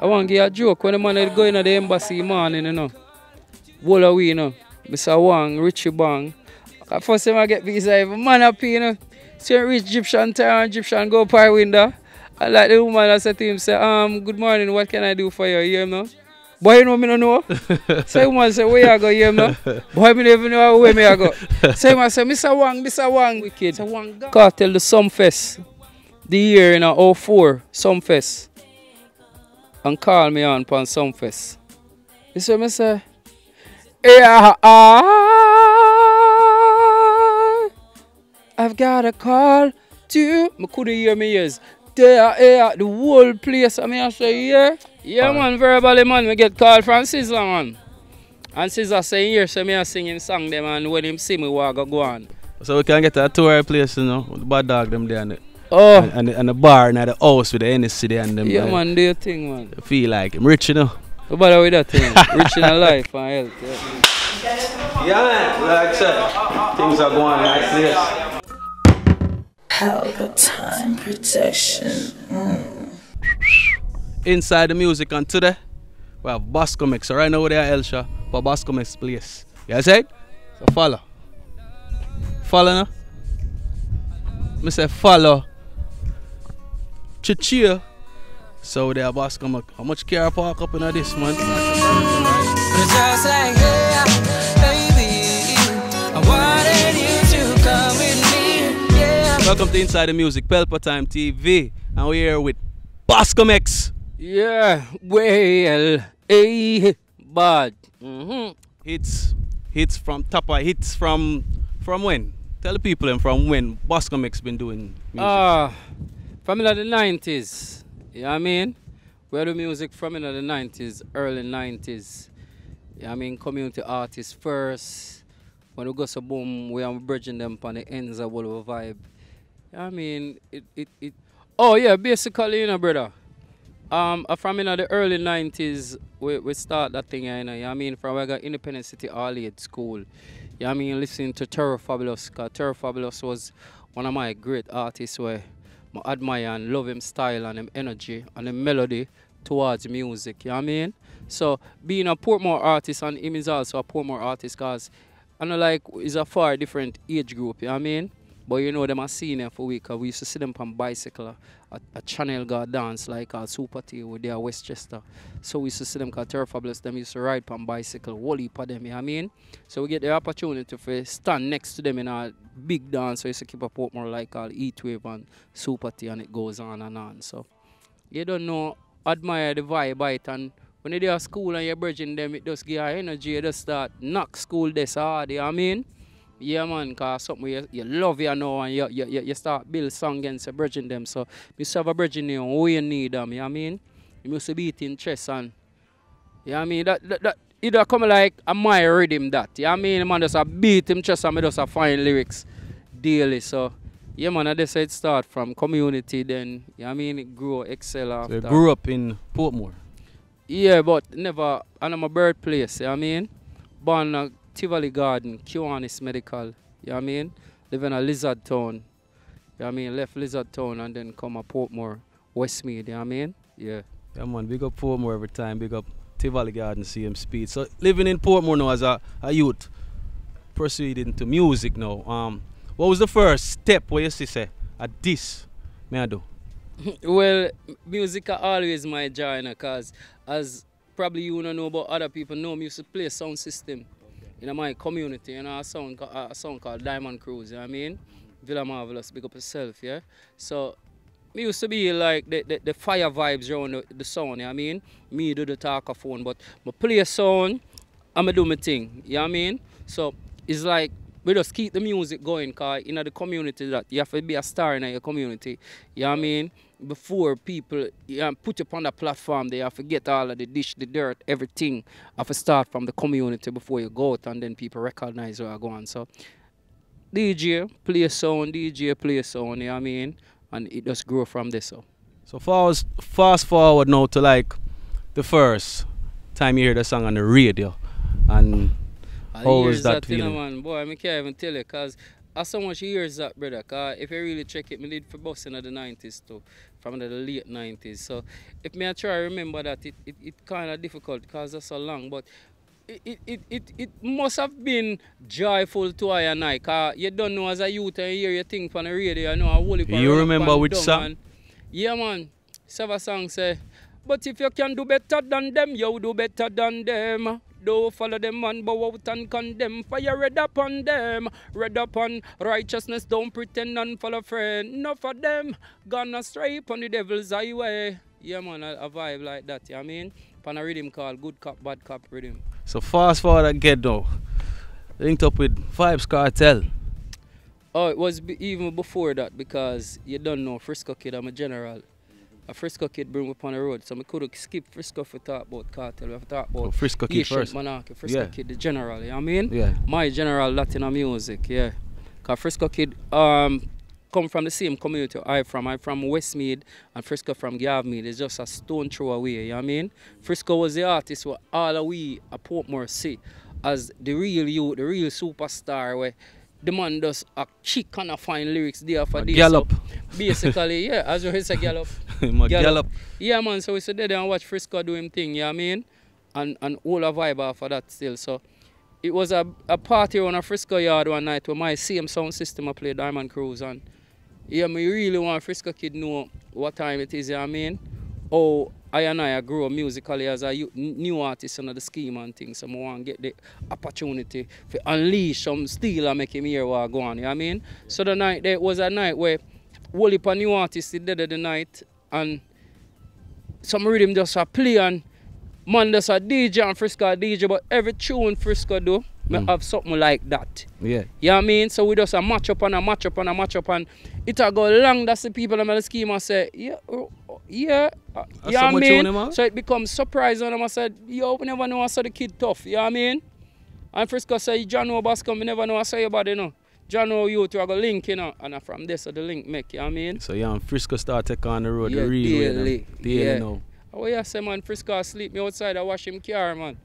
I want to give a joke when the man is going to the embassy morning, you know. Wall away, you know. Mr. Wang, Richie Bang. At first time I get visa, if a man up here, you know. See reach Gyptian town, Gyptian go by window. I like the woman I said to him, say, um, good morning, what can I do for you? You know? Boy, you know me no know. say woman say, where you go, you know? Boy, me never know where me I go. say man say, Mr. Wang, Mr. Wang, wicked. Mr. Wang, Kartel the Sumfest. The year in a 04, Sumfest. And call me on upon Sumfest. You see me say, yeah, I, I've got a call to, I couldn't hear me ears. There, yeah, the whole place. I mean, I say, yeah. Yeah, man, verbally, man, we get called from Sizzla, man. And Sizzla say, here, so me a singing song them, and when him see me, walk go on. So we can get a tour place, you know, with the bad dog them there and Oh, and, and, the, and the bar and the house with the Hennessy there and them. yeah, there. man, do your thing, man. Feel like him rich, you know. What bother with that thing? Rich in a life and health. Yeah. Yeah, man. Like I said, things are going like this. Palpatine protection. Mm. Inside the music and today, we have Bascom X. So right now we're there, Elsha, for Bascom X place. You know what I said? So follow. Follow now. Me say follow. Chichia. So there, Bascom X. How much care I park up in this, man? Just like, yeah, baby, I wanted you to come with me, yeah. Welcome to Inside the Music, Pelpa Time TV. And we're here with Bascom X. Yeah, well, eh, bad. Mm-hmm. Hits, hits from Tapa, hits from from when? Tell the people them from when Bascom X been doing music. Ah, from the 90s. You know what I mean? Where the music from in the 90s, early 90s. You know what I mean? Community artists first. When we go so boom, we are bridging them on the ends of of vibe. You know what I mean? It, it, it. Oh, yeah, basically, you know, brother. Um, uh, from in the early 90s, we, we start that thing, you know, you know I mean? From we got Independent City All-Aid School. You know I mean? Listening to Terror Fabulous, because Terror Fabulous was one of my great artists where I admire and love him style and him energy and him melody towards music, you know what I mean? So being a Portmore artist and him is also a Portmore artist because I know like it's a far different age group, you know what I mean? But you know them are senior for week we used to see them on bicycle at a channel god dance like a super T with their Westchester. So we used to see them called Terror Fabulous, them used to ride on bicycle, whole heap of them, you know what I mean? So we get the opportunity to stand next to them in a big dance. So we used to keep a Portmore like called Heat Wave and Super T and it goes on and on. So you don't know, admire the vibe by it and when you're at school and you're bridging them, it just give energy, you just start knock school this hard, you know what I mean? Yeah man, cause something you, you love you know and you, you, you, start build song against your bridging them. So you have a bridging you who you need them, you know what I mean? You must be in chest and you know what I mean? That, that, that it don't come like a my rhythm that. You know what I mean? Man just a beat him chest and me just a find lyrics daily. So yeah man, I say start from community then, you know what I mean? It grow, excel So after. you grew up in Portmore. Yeah, but never. And I'm a birthplace, you know what I mean? Born in Tivoli Garden, Kiwanis Medical, you know what I mean? Live in a Lizard Town, you know what I mean? Left Lizard Town and then come a Portmore, Westmead, you know what I mean? Yeah. Yeah man, big up Portmore every time, big up Tivoli Garden, CM Speed. So living in Portmore now as a, a youth, proceeding to music now. Um, what was the first step where you see say, at this, may I do? well, music are always my joy, because as probably you don't know about other people know, me used to play sound system in my community, you know, a song, a song called Diamond Cruise, you know what I mean? Mm-hmm. Villa Marvelous, big up yourself, yeah? So, me used to be like the, the, the fire vibes around the, the sound, you know what I mean? Me do the talkaphone, but I play a sound, I'ma do my thing, you know what I mean? So, it's like, we just keep the music going, cause in the community that you have to be a star in your community, you know what I mean? Before people you know, put you on the platform, they have to get all of the dish, the dirt, everything. Have to start from the community before you go out, and then people recognize where you go on. So, DJ play a sound, DJ play a sound, you know what I mean? And it just grow from this So, So fast, fast forward now to like the first time you hear the song on the radio. And I How hears that know, feeling? man. Boy, I can't even tell you, cause I so much years that, brother. Cause if you really check it, me did for bus in the 90s too. from the late 90s. So if me I try remember that, it, it, it kind of difficult because it's so long. But it, it, it, it, it must have been joyful to I and I. Cause you don't know as a youth and you hear your thing from the radio, you know, a whole of You remember which song? yeah, man. Several song say, eh. but if you can do better than them, you will do better than them. Don't follow them and bow out and condemn. Fire red upon them, red upon righteousness. Don't pretend and follow friend. Enough of them gone astray upon the devil's highway. Yeah, man, a, a vibe like that. You know I mean? Upon a rhythm called Good Cop, Bad Cop rhythm. So fast forward again now. Linked up with Vybz Kartel. Oh, it was even before that because you don't know Frisco Kid, I'm a general. A Frisco Kid bring up on the road, so I could have skipped Frisco for talk about Kartel. We have to talk about Oh, Frisco Kid first. Monarchy, Frisco Yeah. Kid, the general, you know what I mean? Yeah. My general Latin music, yeah. Cause Frisco Kid um come from the same community I from. I from Westmead and Frisco from Gavmead. It's just a stone throw away, you know what I mean? Frisco was the artist where all of we at Portmore see as the real youth, the real superstar where the man does a chick kind of fine lyrics there for this. gallop. So basically, yeah, as we say gallop. Gallop. gallop. Yeah, man. So we sit there and watch Frisco do him thing. You know what I mean? And and all a vibe off of that still. So it was a, a party on a Frisco yard one night where my same sound system I play Diamond Cruise and yeah, me really want Frisco kid know what time it is. You know what I mean? Oh, I and I grow musically as a new artist under the scheme and things. So I want to get the opportunity to unleash some steel and make him hear what go on. You know what I mean? So the night there was a night where whole heap of new artists did dead of the night and some rhythm just a play and man just a DJ and Frisco a DJ but every tune Frisco do me Mm. have something like that. Yeah. You know what I mean? So we just a match up and a match up and a match up and it a go long that's the people in the scheme and say, yeah, oh, yeah. uh, That's you know what I mean? him? So it becomes surprising and I said, yo, we never know I saw the kid tough, you know what I mean? And Frisco say, John no boss come, we never know I saw your body, you know. John no you two are go link, you know. And from this so the link make, you know what I mean? So yeah, and Frisco start take on the road Yeah, the real daily. now. Daily Yeah. now. Oh yeah, say man, Frisco sleep me outside, I wash him car, man.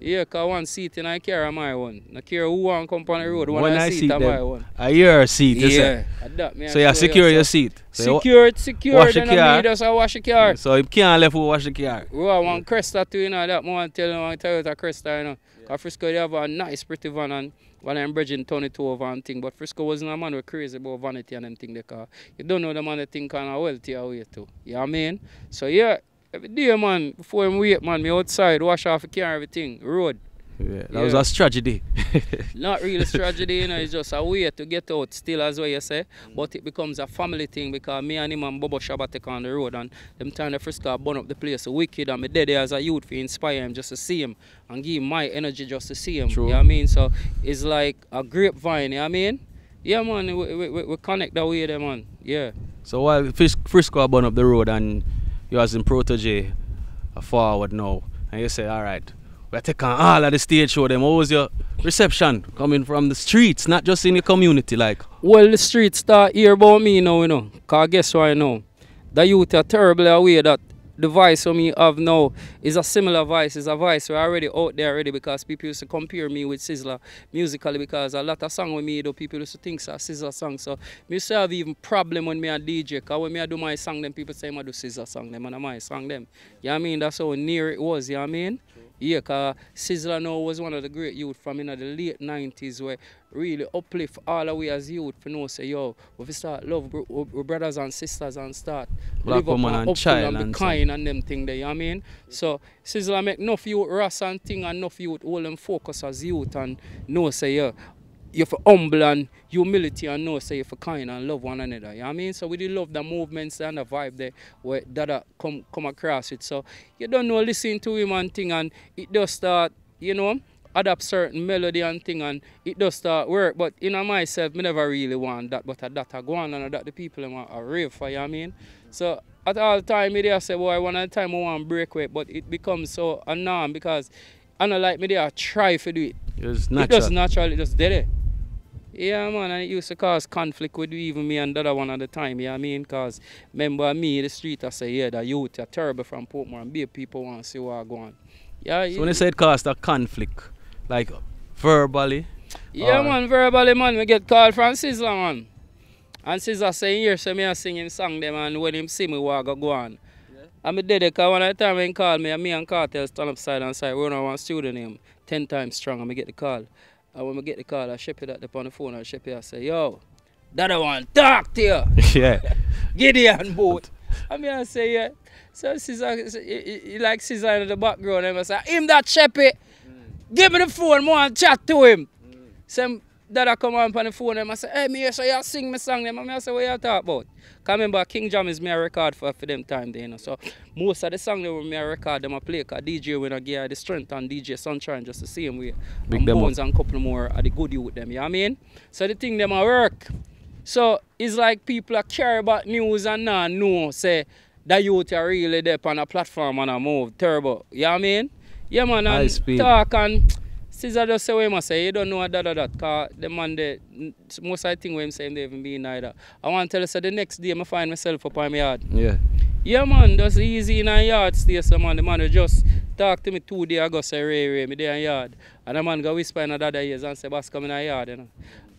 Yeah, cause one seat in I car my one. No care who want come on the road, one, One I I seat seat are my them. one. A seat, you yeah, say. that, me So yeah, secure your seat. So you- Secured, secured, wash the and I car. me just I wash the car. So you can't left who wash the car. We have one Cresta too, you know, that one tell you one Toyota Cresta, you know. Cause Frisco they have a nice pretty van and one I'm bridging turn it over and thing. But Frisco wasn't a man who crazy about vanity and them thing they call. You don't know the man that think kind of wealthy away too. You know what I mean? So yeah, every day man, before him wait man, me outside, wash off the car everything, road. Yeah, that was Yeah. a tragedy. Not really a tragedy, you know, it's just a way to get out still as well you say. Mm. But it becomes a family thing because me and him and Bobo Shabba take on the road and them time the Frisco burn up the place so wicked and me dead there as a youth to inspire him just to see him and give him my energy just to see him. True. You know what I mean? So it's like a grapevine, you know what I mean? Yeah man, we, we, we, we connect that way there man. Yeah. So while Fris- Frisco burn up the road and you as in protege a forward now, and you say, all right, we're taking all of the stage show them. What was your reception coming from the streets, not just in your community? Like, Well, the streets start hear about me now, you know. Cause guess what I know? The youth are terribly aware that the voice of me have now is a similar voice. It's a voice we're already out there already because people used to compare me with Sizzla musically because a lot of song with me though people used to think a Sizzla song. So me used to have even problem when me a DJ cause when me a do my song then people say I do Sizzla song them and I my song them. You know what I mean? That's how near it was, you know what I mean? Yeah, cause Sizzla now was one of the great youth from in the late 90s where really uplift all the way as youth for know say yo, if we start love we brothers and sisters and start Black live up and and upfront child and be and kind and them thing there, you know what I mean? So Sizzla make enough youth ras and thing and enough youth all them focus as youth and know say yeah, you for humble and humility and know say you for kind and love one another. You know what I mean? So we do love the movements and the vibe there where that a come come across it. So you don't know listen to him and thing and it does start, you know, adapt certain melody and thing and it does start work. But you know myself, me never really want that. But at that I go on and that the people are, are rave for you know what I mean? So at all time me there say boy one at a time I want break away but it becomes so a norm because I know like me there try to do it. it was It natural. just natural, it just did it. Yeah, man, and it used to cause conflict with even me and the other one at the time, yeah, I mean, because remember me, in the street, I say, yeah, the youth are terrible from Portmore and be people want to see what go on. Yeah, so when they say it caused a conflict, like verbally, yeah, or- man, verbally, man, we get called from Sizzla, man. And Caesar say here, so me a sing him song them and when him see me walk go go on. And me did it cause one of the time when he called me and me and Kartel stand up side and side, we run one studio name, ten times strong and me get the call. And when me get the call, I ship it at the on the phone and ship it, I say, yo, that I want talk to you. yeah. Gideon boat. I mean, I say, yeah. So Caesar, he, he, he like Caesar in the background, and I say, him that Sheppy, mm. give me the phone, more and chat to him. Mm. Some that I come on on the phone, and I say, hey, me so you sing me song, them. And I say, what you talk about? Cause remember, King Jam is me a record for, for them time, there, you know. So most of the song they were me a record, them I play, cause DJ when I get the strength and DJ Sunshine just the same way. Big and them up. Bones and couple more of the good with them, you know what I mean? So the thing them a work. So it's like people are care about news and not know say that youth are really there on a platform and a move. Terrible. You know what I mean? Yeah man and talk and Caesar just say what him say, you don't know that that that cause the man they most of the thing what him say him they even be neither. I want to tell you so the next day I find myself up on my yard. Yeah. Yeah man, that's easy in a yard stay so man. The man just talk to me two days ago say Ray Ray, me there in yard. And the man go whisper in the other ears and say boss come in a yard, you know.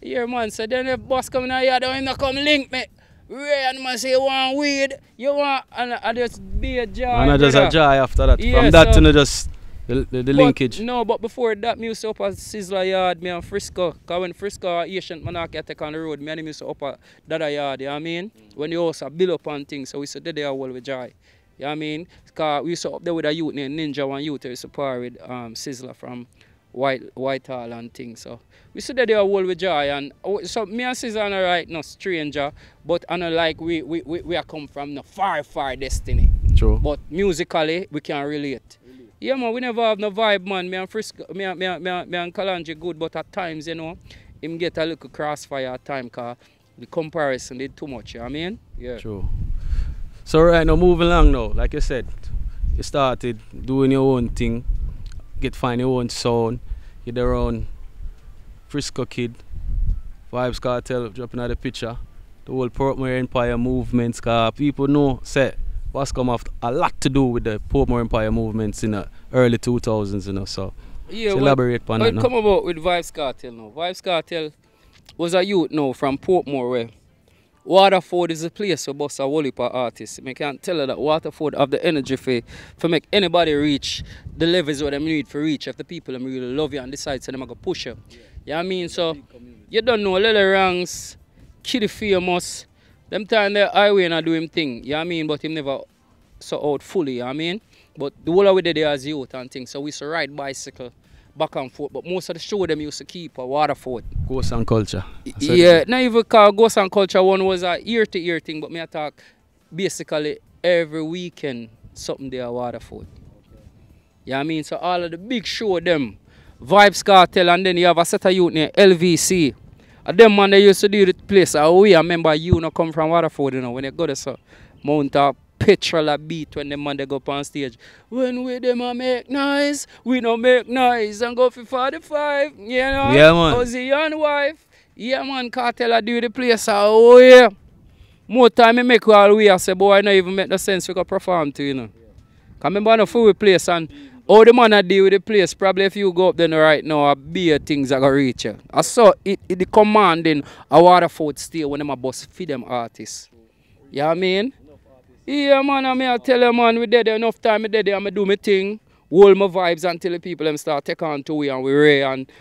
Yeah man, so then if boss come in a yard, then him not come link me. Ray and man say you want weed, you want and I just be a jar. and I just a joy after that. Yeah, From that so- to the just the, the, the But linkage. No, but before that, me used to up at Sizzla Yard, me and Frisco. Because when Frisco Asian Monarchy take on the road, me and him used to up at that yard, you know what I mean? When the house a build up on things, so we used to do there all with joy. You know what I mean? Because we used to up there with a youth named Ninja, one youth, we used to par with um, Sizzla from White Whitehall and things. So we used to do there all with joy. And oh, so me and Sizzla are right, no stranger, but I know like we, we, we, we are come from the far, far destiny. True. But musically, we can relate. Yeah, man, we never have no vibe, man. Me and Frisco, me, and- me, and- me, and- me and Kalonji good, but at times, you know, him get a little crossfire at time, cause the comparison did too much, you know I mean? Yeah. True. So right now, moving along now, like you said, you started doing your own thing, get find your own sound, get their own Frisco Kid, Vybz Kartel dropping out the picture, the whole Portmore Empire movements, cause people know say what's come off a lot to do with the Portmore Empire movements in the early 2000s, you know. So, Yeah, well, elaborate on that now. come about with Vybz Kartel now? Vybz Kartel was a youth now from Portmore where Waterford is a place where bust a whole artists. I can't tell you that Waterford have the energy for, for make anybody reach the levels where them need for reach if the people them really love you and decide so them going to push you. You know what I mean? So you don't know Lily Ranks, Kitty Famous, them time the highway and do him thing, you know what I mean? But him never so out fully, you know what I mean? But the whole of did there as youth and things. So we used to ride bicycle back and forth. But most of the show them used to keep a Waterford. Ghost and culture. Yeah, not even call Ghost and Culture one was a ear to ear thing, but me I talk basically every weekend something there at Waterford. You know what I mean? So all of the big show them, Vybz Kartel and then you have a set of youth named LVC. And them man they used to do the place. We I remember you know come from Waterford, you know, when they go there so mount a petrol a beat when them man they go up on stage. When we them a make noise, we no make noise and go for 45, you know? Yeah, man. Ozzy and wife. Yeah man, Kartel a do the place. Yeah. More time I make all we I say, boy, I not even make no sense we could perform to, you know. Cause remember I know full with place and all the man I deal with the place, probably if you go up there right now, a beer things are gonna reach you. I saw it, it the commanding a Waterford stay when them a bus feed them artists. You know what I mean? Yeah man, I mean I tell you man, we dead enough time we dead there I do my thing, hold my vibes until the people them start take on to we and we ray and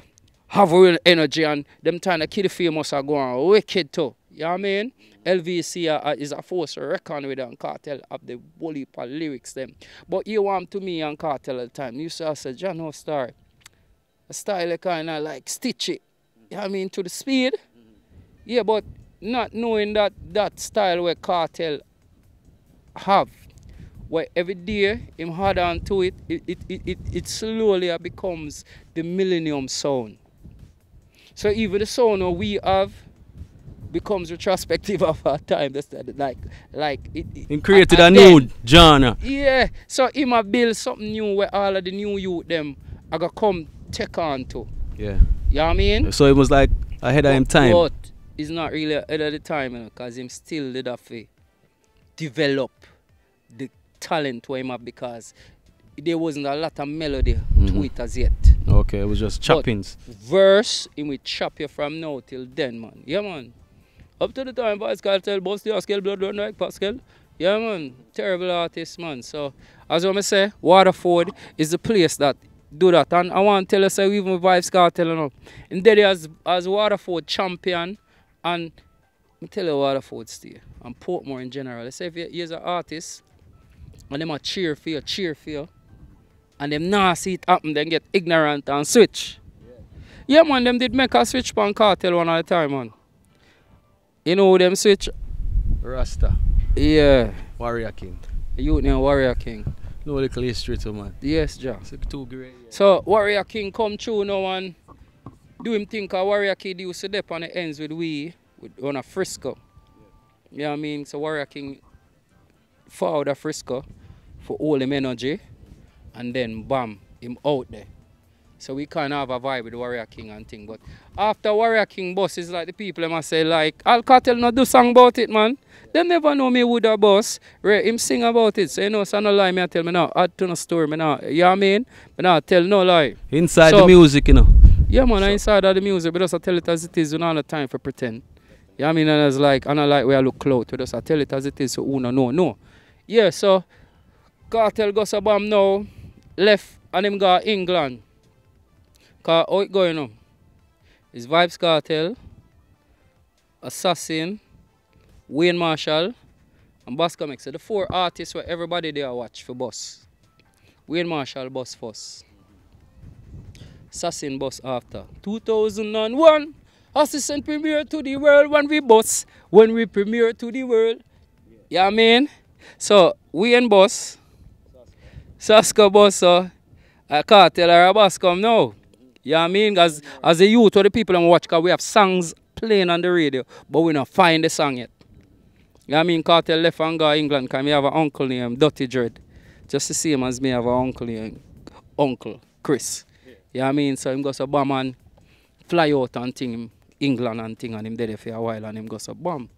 have real energy and them time the kid famous are going wicked too. You know what I mean? LVC uh, is a force to reckon with and Kartel of the heap of lyrics them. But you want to me and Kartel at the time. You say, I said, John no star. A style kind of like stitch it. You know what I mean? To the speed. Yeah, but not knowing that that style where Kartel have where every day him hard on to it, it, it, it, it, slowly becomes the millennium sound. So even the sound we have becomes retrospective of our time. That's that, like like it, it He created a then- new genre. Yeah. So him a build something new where all of the new youth them are gonna come take on to. Yeah. You know what I mean? So it was like ahead of him time. But it's not really ahead of the time, you know, because him still did have to develop the talent where him have because there wasn't a lot of melody to Mhm. it as yet. Okay, it was just choppings. Verse, him will chop you from now till then, man. Yeah, man. Up to the time, Kartel bust the Haskell blood run like Pascal. Yeah, man. Terrible artist, man. So, as I say, Waterford is the place that do that. And I want to tell you, say, even with Vybz Kartel, you know, in there as, as Waterford champion, and I tell you Waterford stay, and Portmore in general. I say, if you- you're an artist, and them a cheer for you, cheer for you, and them not see it happen, then get ignorant and switch. Yeah, man, them did make a switch pan Kartel one at a time, man. You know who them switch? Rasta, Yeah, Warrior King. You named Warrior King. No little history to man. Yes, Jack. It's two great. So Warrior King come through now and do him think a Warrior King used to dip on the ends with we with on a Frisco. You know what I mean? So Warrior King forward a Frisco for all him energy and then bam, him out there. So we kind of have a vibe with Warrior King and thing. But after Warrior King boss, it's like the people them say like, Al Kartel not do song about it, man. They never know me with a boss. Right, him sing about it. So you know, so no lie me I tell me now, add to no story, me now. You know what I mean? Me now tell no lie. Inside So- the music, you know. Yeah, man, inside of the music, but just I tell it as it is, we don't have time for pretend. Yeah, I mean, and it's like, and I like where I look clout, we just I tell it as it is, so who no know, no. Yeah, so, Kartel goes a bomb now, left, and him go England. Cause how oh, it going on? It's Vybz Kartel, Assassin, Wayne Marshall, and Bascom X. So the four artists where everybody there watch for Boss. Wayne Marshall, Boss first. Assassin Boss after. 2001, Assassin premiere to the world when we boss. when we premiere to the world. Yeah, I mean? So, and bus, Saska so I can't tell her a bus come now. Yeah, I mean? As, as a youth, or the people I'm watch, we have songs playing on the radio, but we not find the song yet. Yeah, I mean? Kartel left and go England, because me have an uncle named Dirty Dread. Just the same as me have an uncle named Uncle Chris. Yeah, I mean, so him go so bomb and fly out and thing him England and thing and him there for a while and him go so bomb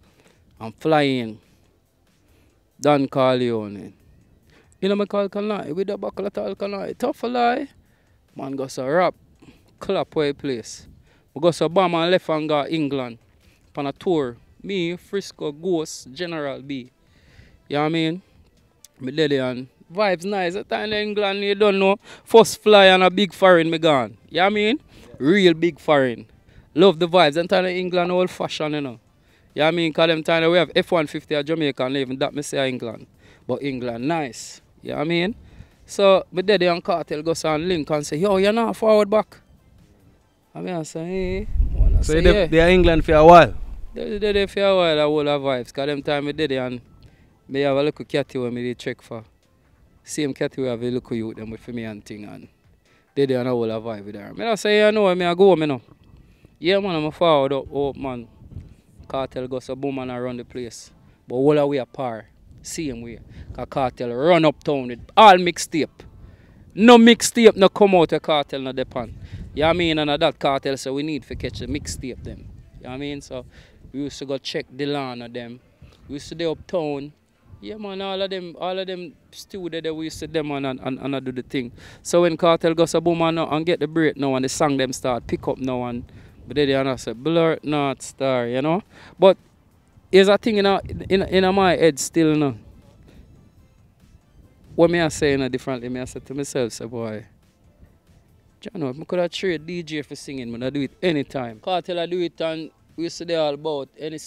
and fly in. Don Corleone. You know me call Alkaline with the buckle at of Alkaline. Tough a lie. Man go so rap. Clap where go so bomb and left and go England. On a tour. Me, Frisco, Ghost, General B. You know what I mean? Me there and vibes nice. That time in England you don't know. First fly and a big foreign me gone. You know what I mean? Real big foreign. Love the vibes. That time in England old fashion, you know. You know what I mean? Cause them time we have F-150 at Jamaica and even that me say England. But England nice. You know what I mean? So me there and Kartel go and link and say, yo, you're not forward back. I I hey. Man, I So say, they, yeah. they England for a while. They they there for a while, I will have vibes. Cause them time me did it and me have a little catty where me did check for. Same catty we have a little youth them with me and thing and they there and I will have vibe with her. Me I say, you know, me I go, me know. Yeah man, I'm a forward up, up man. Cartel go so boom and around the place. But all the way apart, same way. Cause cartel run uptown with all mixtape. No mixtape no come out of cartel no depend. You know what I mean? And that Kartel so we need to catch the mixtape them. You know what I mean? So we used to go check Dylan of them. We used to do uptown. Yeah man, all of them all of them students that we used to them and, and, and, do the thing. So when Kartel goes a boom and, and get the break now and the song them start pick up now and but they I say blur not star, you know? But here's a thing in a, in, in my head still you know. What me I say in a differently, me I say to myself, say boy, you know, I could have trade DJ for singing, man. I do it anytime. Kartel I do it and we to do all about any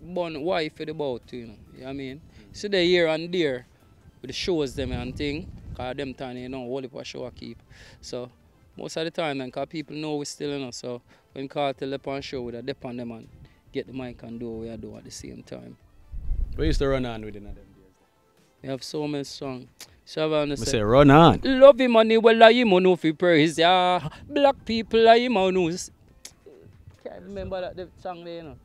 born wife for the boat, you know. You know what I mean? Mm. So they here and there with the shows them and thing. Cause them time you know, all the show I keep. So most of the time then cause people know we still you know. So when Kartel up on show we a dip on them and get the mic and do what we do at the same time. We used to run on with days. We have so many songs. So I I understand. say run on. Love him money, well, I him on no fi praise, yeah. Black people, I him on no. Can't remember that the song there, you know.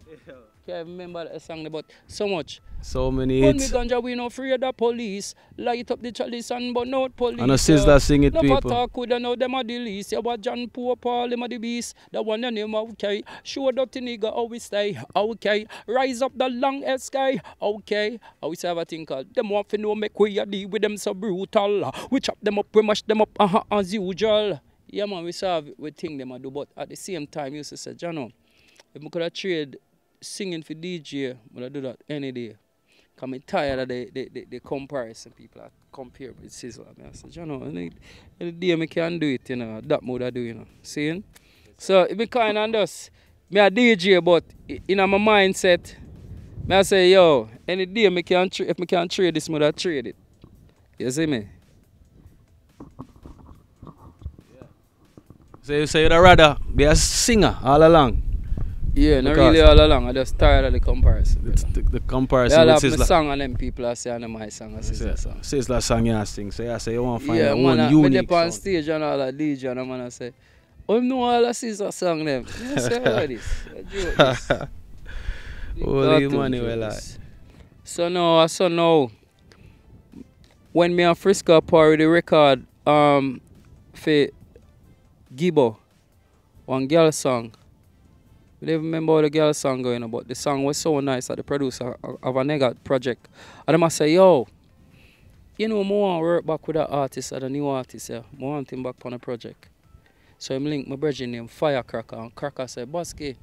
Can't remember that song but so much. So many When me hits. ganja, we no afraid of police. Light up the chalice and burn out police. And a sister sing it, Never people. talk with know them a the least. You what John Poor Paul, them a the beast. The one your name okay. Show dirty nigga how we stay. Okay. Rise up the long sky. Okay. How we say have a thing called. Them want to know make we a deal with them so brutal. We chop them up, we mash them up uh-huh, as usual. Yeah man, we serve we think them a do, but at the same time you say, Jano, if we could have trade singing for DJ, but I do that any day. Cause me tired of the, the, the, the comparison people are compare with Sizzla. Me I say, you know, any, any day me can do it, you know, that mode I do, you know. Seeing? So it be kind of just me a DJ, but i- in my mindset, me I say, yo, any day me can if me can trade this, me I trade it. You see me? So you say you'd rather be a singer all along. Yeah, not Because- really all along. I just tired of the comparison. The, the comparison all with have my song and them people are saying my song and Sizzla song. Sizzla song you sing. So you say you want to find Yeah, your man, own I, unique dip on stage and all that DJ and a man I say, oh, know all the Sizzla song them. I say, all this. I joke this. Holy money, well, this. So now, so now, when me and Frisco party the record um for Gibbo, one girl song. I don't even remember the girl song going on, but the song was so nice that the producer of- a nigga project. And I say, yo, you know, more work back with that artist, the new artist, yeah. More want him back on the project. So I'm link my brother named Firecracker, and Cracker said, Bosky,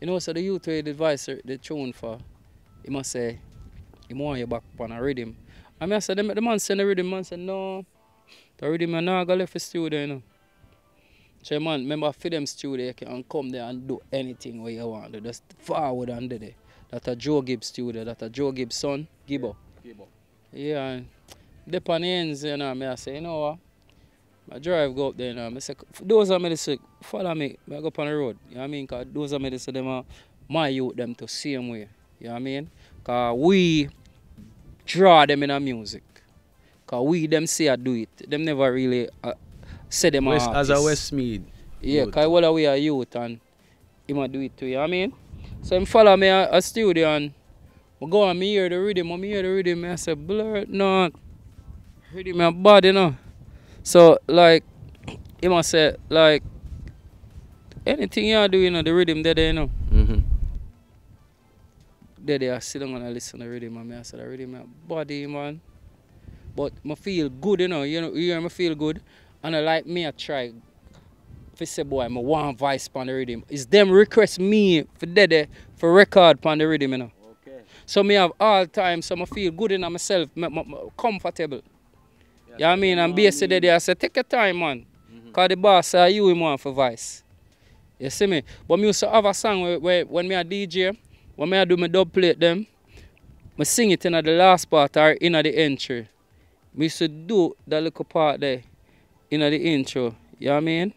you know, so the youth the advice the tune for, he must say, he want you back on a rhythm. I mean, I said, the, man send the rhythm, man said, no, the rhythm, I'm not going to left the studio, you know. So, man, remember, for studio, you can come there and do anything where you want to. Just forward and do. That a Joe Gibbs studio, that a Joe Gibbs son, Gibbo. Yeah, and the ends, you know, me I say, you know what? I drive go up there, you know, I say, those are me, they say, follow me, I go up on the road. You know what I mean? Because those are me, they say, them are my youth, them to same way. You know what I mean? Because we draw them in our music. Because we, them say I do it. Them never really uh, say them West, as a. Westmead. Yeah, because all we are youth and he might do it too, you know what I mean? So him follow me at a studio and I go and me hear the rhythm, me hear the rhythm, I say, blur not. Rhythm my body, you know. So, like, he must say, like, anything you do, you know, the rhythm there, you know. Mm-hmm. There they are sitting and I listen to the rhythm, and I say, the rhythm my body, man. But I feel good, you know, you know, you hear me feel good. And I like me, I try for say boy, I want voice on the rhythm. It's them request me for dead for record on the rhythm, you know. Okay. So me have all time, so I feel good in myself, me, me, me comfortable. you know what I mean? And basically there, I say, take your time, man. Because the boss say you him want for voice. You see me? But me used to have a song where, where when me a DJ, when me a do my dub plate them, me sing it in the last part or in the entry. Me used to do that little part there in the intro. You know what I mean?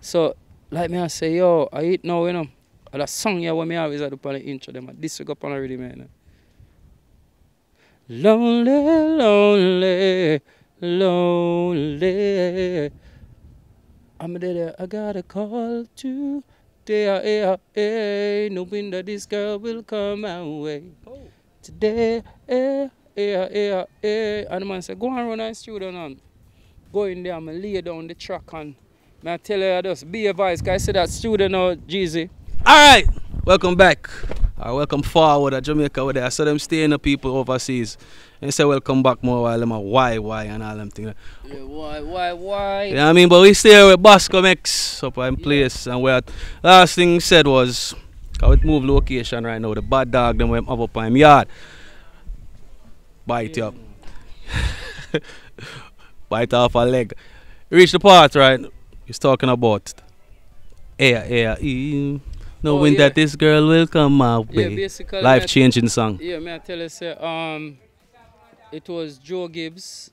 So, like me I say, yo, I eat now, you know. And that song yeah when me always do on the intro, them I this up on already, man. Lonely, lonely, lonely. I'm there, I got a call to today, yeah, yeah, knowing that this girl will come my way. Today, eh, yeah, yeah, yeah. And the man said, go and run a studio now. Go in there, I'm lay down the track and I tell you I just be advised, because I see that studio now, Jeezy. All right, welcome back. Or welcome forward at Jamaica over there. I saw them staying the people overseas. And say welcome back more while them why why and all them things. Yeah, why, why, why? You know what I mean? But we stay here with Bascom X up in place and where last thing said was cause we move location right now, the bad dog them went up up on yard. Bite you up. Bite off a leg. Reach the part right. He's talking about air, air, e. Knowing Oh, yeah. that this girl will come my way. basically. Life changing song. Yeah, may I tell you, say, um, it was Joe Gibbs,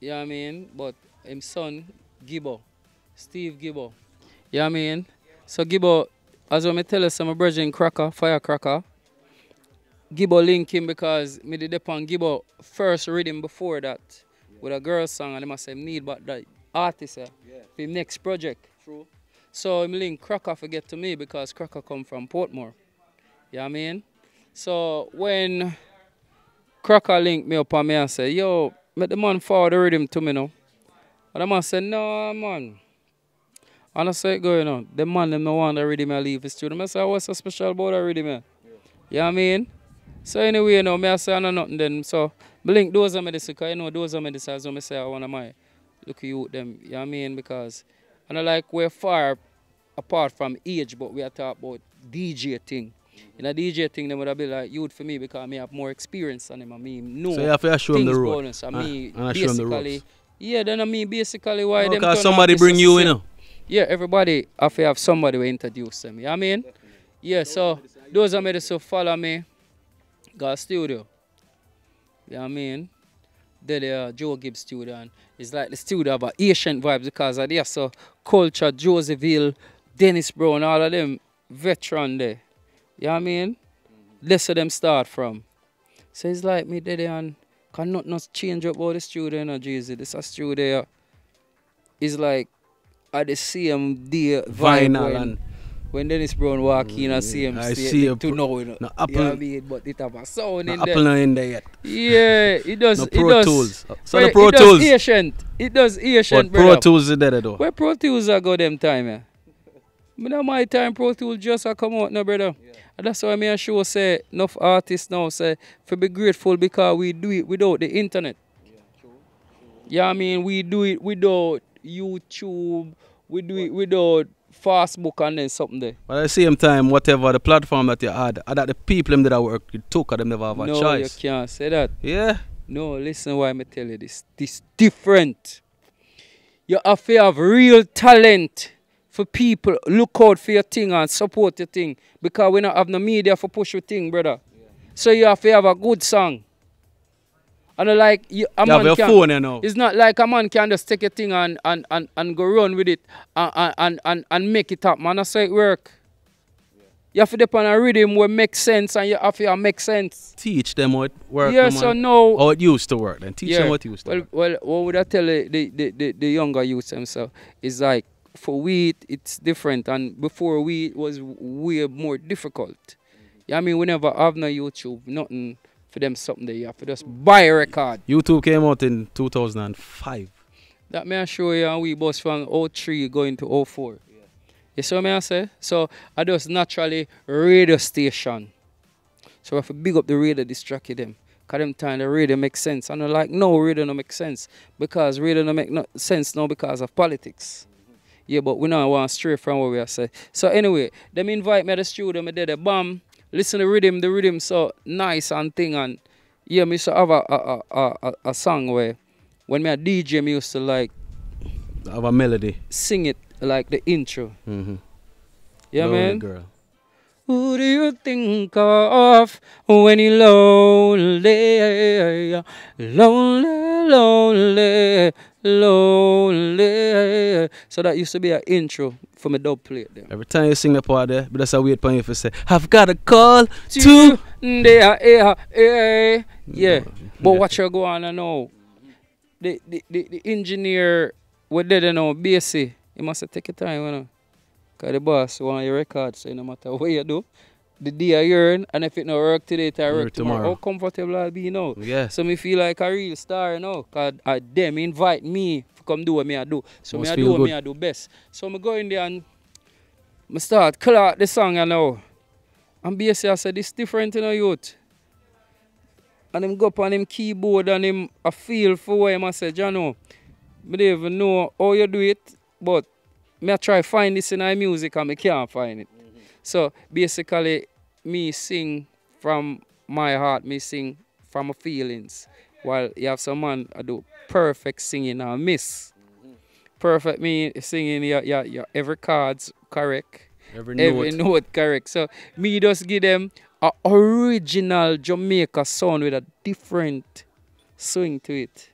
you know what I mean? But his son, Gibbo, Steve Gibbo. You know what I mean? So Gibbo, as I tell you, some brother in Cracker, Firecracker, Gibbo link him because me did upon Gibbo first rhythm before that with a girl song and must say need but that artist eh, for him next project. True. So him link Cracker forget to me because Cracker come from Portmore. You know what I mean? So when Cracker link me up on me and say, yo, make the man forward the rhythm to me now. And the man said, no man. And I said, going on, the man them no want the rhythm I leave the studio. I said, what's so special about the rhythm? Yeah. You know what I mean? So anyway, you know, me I say I know nothing then. So me link those are medicine, because you know those are medicine, so me say I want to my look at you them, you know what I mean? Because and I know like we're far apart from age, but we are talking about DJ thing. In a DJ thing, they would have been like youth for me because me have more experience than them I mean, no. So you have to show them the road. bonus. And Ah, me and I show them the ropes. yeah, then I mean basically why them Because somebody bring you in. know. Yeah, everybody have to have somebody to introduce them. You know what I mean? Yeah, so those are me that so follow me. Got a studio. You know what I mean? There they uh, are, Joe Gibbs studio. And it's like the studio have a Asian vibes because of there. So culture, Joseph Hill, Dennis Brown, all of them veteran there. You know what I mean? Less of them start from. So it's like me there and can not not change up all the studio, know, Jeezy. This a studio is like at the same day Vinyl and when Dennis Brown walk in and mm, see him I see it to pro- know, you know. no you know Apple- I mean? But it have a sound no in Apple there. in there yet. Yeah, it does. No it does. Tools. So the Pro it Tools. does Asian. It does Asian, But Pro brother. Tools is there though. Where Pro Tools are go them time, yeah? But now my time Pro Tools just a come out now, brother. And that's why me and show say enough artists now say for be grateful because we do it without the internet. Yeah, I mean we do it without YouTube, we do it without Facebook and then something there. But at the same time, whatever the platform that you had, that the people them that I work you took, them never have a no, choice. you can't say that. Yeah. No, listen why I tell you this. This different. You have to have real talent for people. Look out for your thing and support your thing. Because we don't have no media for push your thing, brother. So you have to have a good song. And uh, like you, a You man have your can, phone you know. It's not like a man can just take a thing and, and, and, and go run with it and, and- and, and, make it up, man. That's how it work. You have to depend on a rhythm where make sense and you have to make sense. Teach them what it works. Yes man. or no? How it used to work. Then teach them what it used to well, work. well, what would I tell the, the, the, the, younger youth themselves? Is like for we it- it's different, and before we it was way more difficult. Yeah, I mean we never have no YouTube, nothing for them something that you have to just buy a record. YouTube came out in 2005. That may I show you, and we bus from 03 going to 04. You see what me I say? So I just naturally radio station. So if I big up the radio distract them. Cause them time the radio makes sense. And I'm like, no, radio don't make sense. Because radio don't make no sense now because of politics. Yeah, but we now want stray from what we are say. So anyway, them invite me to the studio, me did a bam, listen to rhythm, the rhythm so nice and thing and yeah, me used to have a a, a, a, a- a song where when me a DJ me used to like Have a melody. sing it like the intro. Mm-hmm. Yeah, man. Girl. Who do you think of when you're lonely? Lonely, lonely, lonely. So that used to be an intro for my dub plate there. Every time you sing the part there, but that's a wait for you to say, I've got a call to. Yeah, yeah. Yeah. But what you go on and know? The, the, the, the engineer, what did you know, BC, you must have take your time, you know. Because the boss want your record, so no matter what you do, the day I earn, and if it not work today, it work, Work tomorrow. tomorrow. How comfortable I'll be now. Yeah. So me feel like a real star, you know, because uh, them invite me to come do what me I do. So Must me I do what good. me I do best. So me go in there and me start out the song, you know. And basically I said, it's different, you know, youth. And him go up on him keyboard and him I feel for him I say, you know, me don't even know how you do it, but me I try find this in our music and me can't find it. So basically, me sing from my heart, me sing from my feelings. While you have some man I do perfect singing and miss. Perfect me singing your, your, your every chord's correct Every every note. note correct. So me just give them a original Jamaica sound with a different swing to it.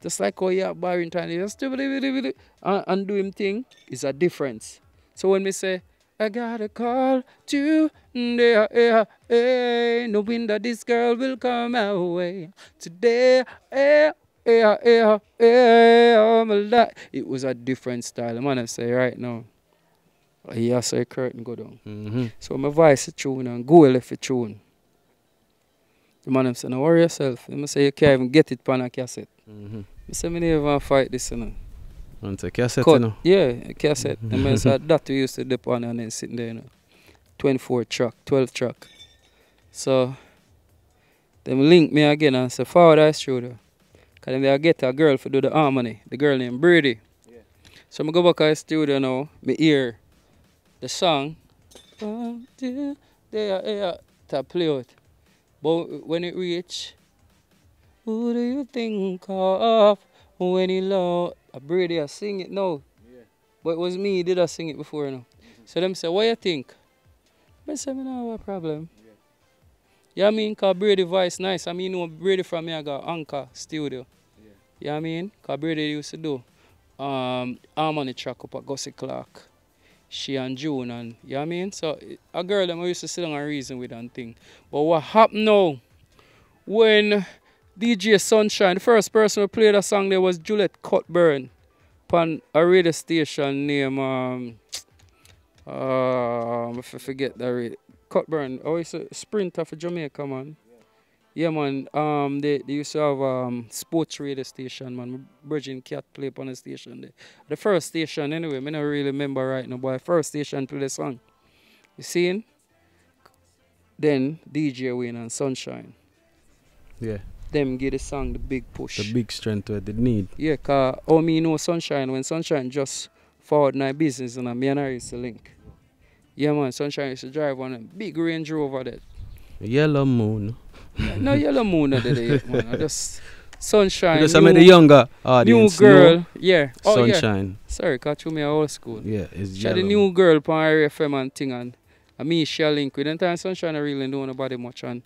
Just like oh how you have Barrington, you just and, and do him thing, is a difference. So when me say, I got a call to there, yeah, eh, ah, eh, knowing that this girl will come our way today, eh, eh, eh yeah, yeah, yeah, oh my life. It was a different style. I'm gonna say right now. Yeah, so a curtain go down. Mm-hmm. So my voice a tune and go left a tune. The man them say, no worry yourself. Them say you can't even get it on a cassette. Mm-hmm. I say me never fight this you know. And take cassette, you know. Yeah, a cassette. the man said that we used to dip on and then sitting there, you know. 24 track, 12 track. So them link me again and say, forward I studio. Cause then they get a girl for do the harmony. The girl named Brady. So I go back to the studio now, me hear the song. There, there, to play out. But when it reach, who do you think of when you love? A Brady, I sing it now. But it was me, did I sing it before, you know? So them say, what you think? I say, me no have a problem. Yeah, I mean, cause Brady voice nice. I mean, you know, Brady from me, I got Anchor Studio. Yeah, I mean, cause Brady used to do um, harmony track up at Gussie Clarke. She and June and, you know what I mean? So, a girl that I used to sit down and reason with and thing. But what happened now, when DJ Sunshine, the first person who played a song there was Juliet Cuthbert on a radio station named, um, uh, I f- forget that radio. Cuthbert, oh, it's a sprinter for Jamaica, man. Yeah, man. Um, they, they used to have um sports radio station, man. Virgin Cat play on the station there. The first station, anyway. Me not really remember right now, but the first station play the song. You seen? Then DJ Wayne and Sunshine. Yeah. Them give the song the big push. The big strength where they need. Yeah, cause how me know Sunshine when Sunshine just forward my business and me and her used to link. Yeah man, Sunshine used to drive on a big Range Rover that Yellow moon. no yellow moon the day, man. I just Sunshine. Because I met the new, younger new audience. girl. Yeah. Oh yeah. Sunshine. Sorry, catch you me a old school. Yeah, it's She had yellow. the new girl on RFM and thing and, and me she link with time Sunshine I really know nobody much and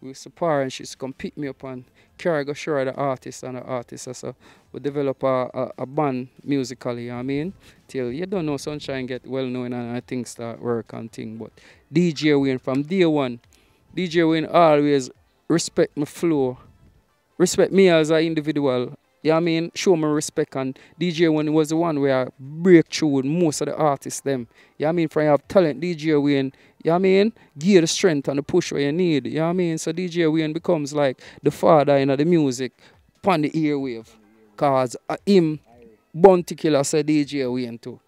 we to and she's pick me up and carry go show the artist and the artist so we develop a, a, a band musically, you know what I mean? Till you don't know Sunshine get well known and things start work and thing. But DJ Wayne from day one, DJ Wayne always respect my flow, respect me as an individual. You know I mean? Show me respect and DJ Wayne was the one where I break through with most of the artists them. You know I mean? From you have talent, DJ Wayne, you know I mean? Give the strength and the push where you need. You know I mean? So DJ Wayne becomes like the father in the music upon the airwave. Cause uh, him, Bounty Killer said DJ Wayne too.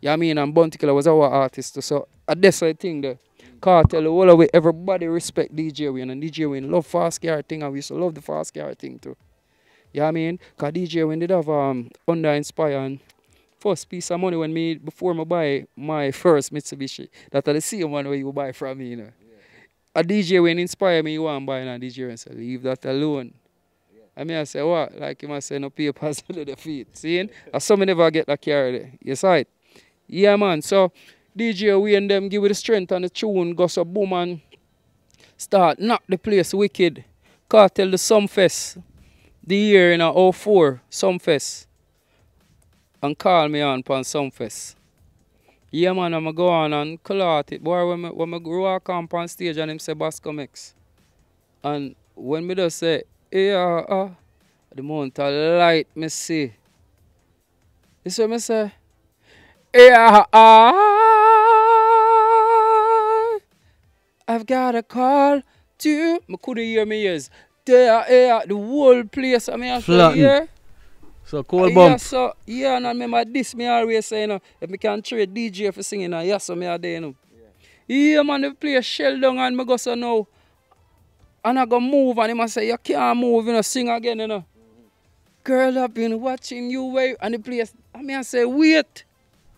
You know I mean? And Bounty Killer was our artist too. So uh, that's the thing there. Kartel, all of it, everybody respect DJ Wayne and DJ Wayne love fast car thing and we used to love the fast car thing too. Know I mean? Cause DJ Wayne did have um under inspire and first piece of money when me before I buy my first Mitsubishi. That are the same one where you buy from me, you know. A DJ when inspire me, you want buy and DJ and say, leave that alone. I mean, I say, what? Like you must say, no papers under the feet. See? That's some never get that car there. You saw it? Yeah, man. So, DJ we and them give it the strength and the tune, go so boom and start knock the place wicked. Kartel the Sumfest. The year in a 04, Sumfest. And call me on pan Sumfest. Yeah, man, I'ma go on and collect it. Boy, when me, when me walk on pan stage and him say Bascom X. And when me just say, yeah, uh, the amount of light me see. This what me say? Yeah, I, I've got a call to. I couldn't hear me ears. There, yeah, the whole place. I mean, I say, Flatten. yeah. So cool yeah, bump. so, yeah, and I remember this, me always say, you know, if me can trade DJ for singing, uh, yes, so me are there, you know. Yeah, man, they play shell down and me go so now. And I go move and must say, you can't move, you know, sing again, you know. Girl, I've been watching you wait and the place, I mean, I say, wait.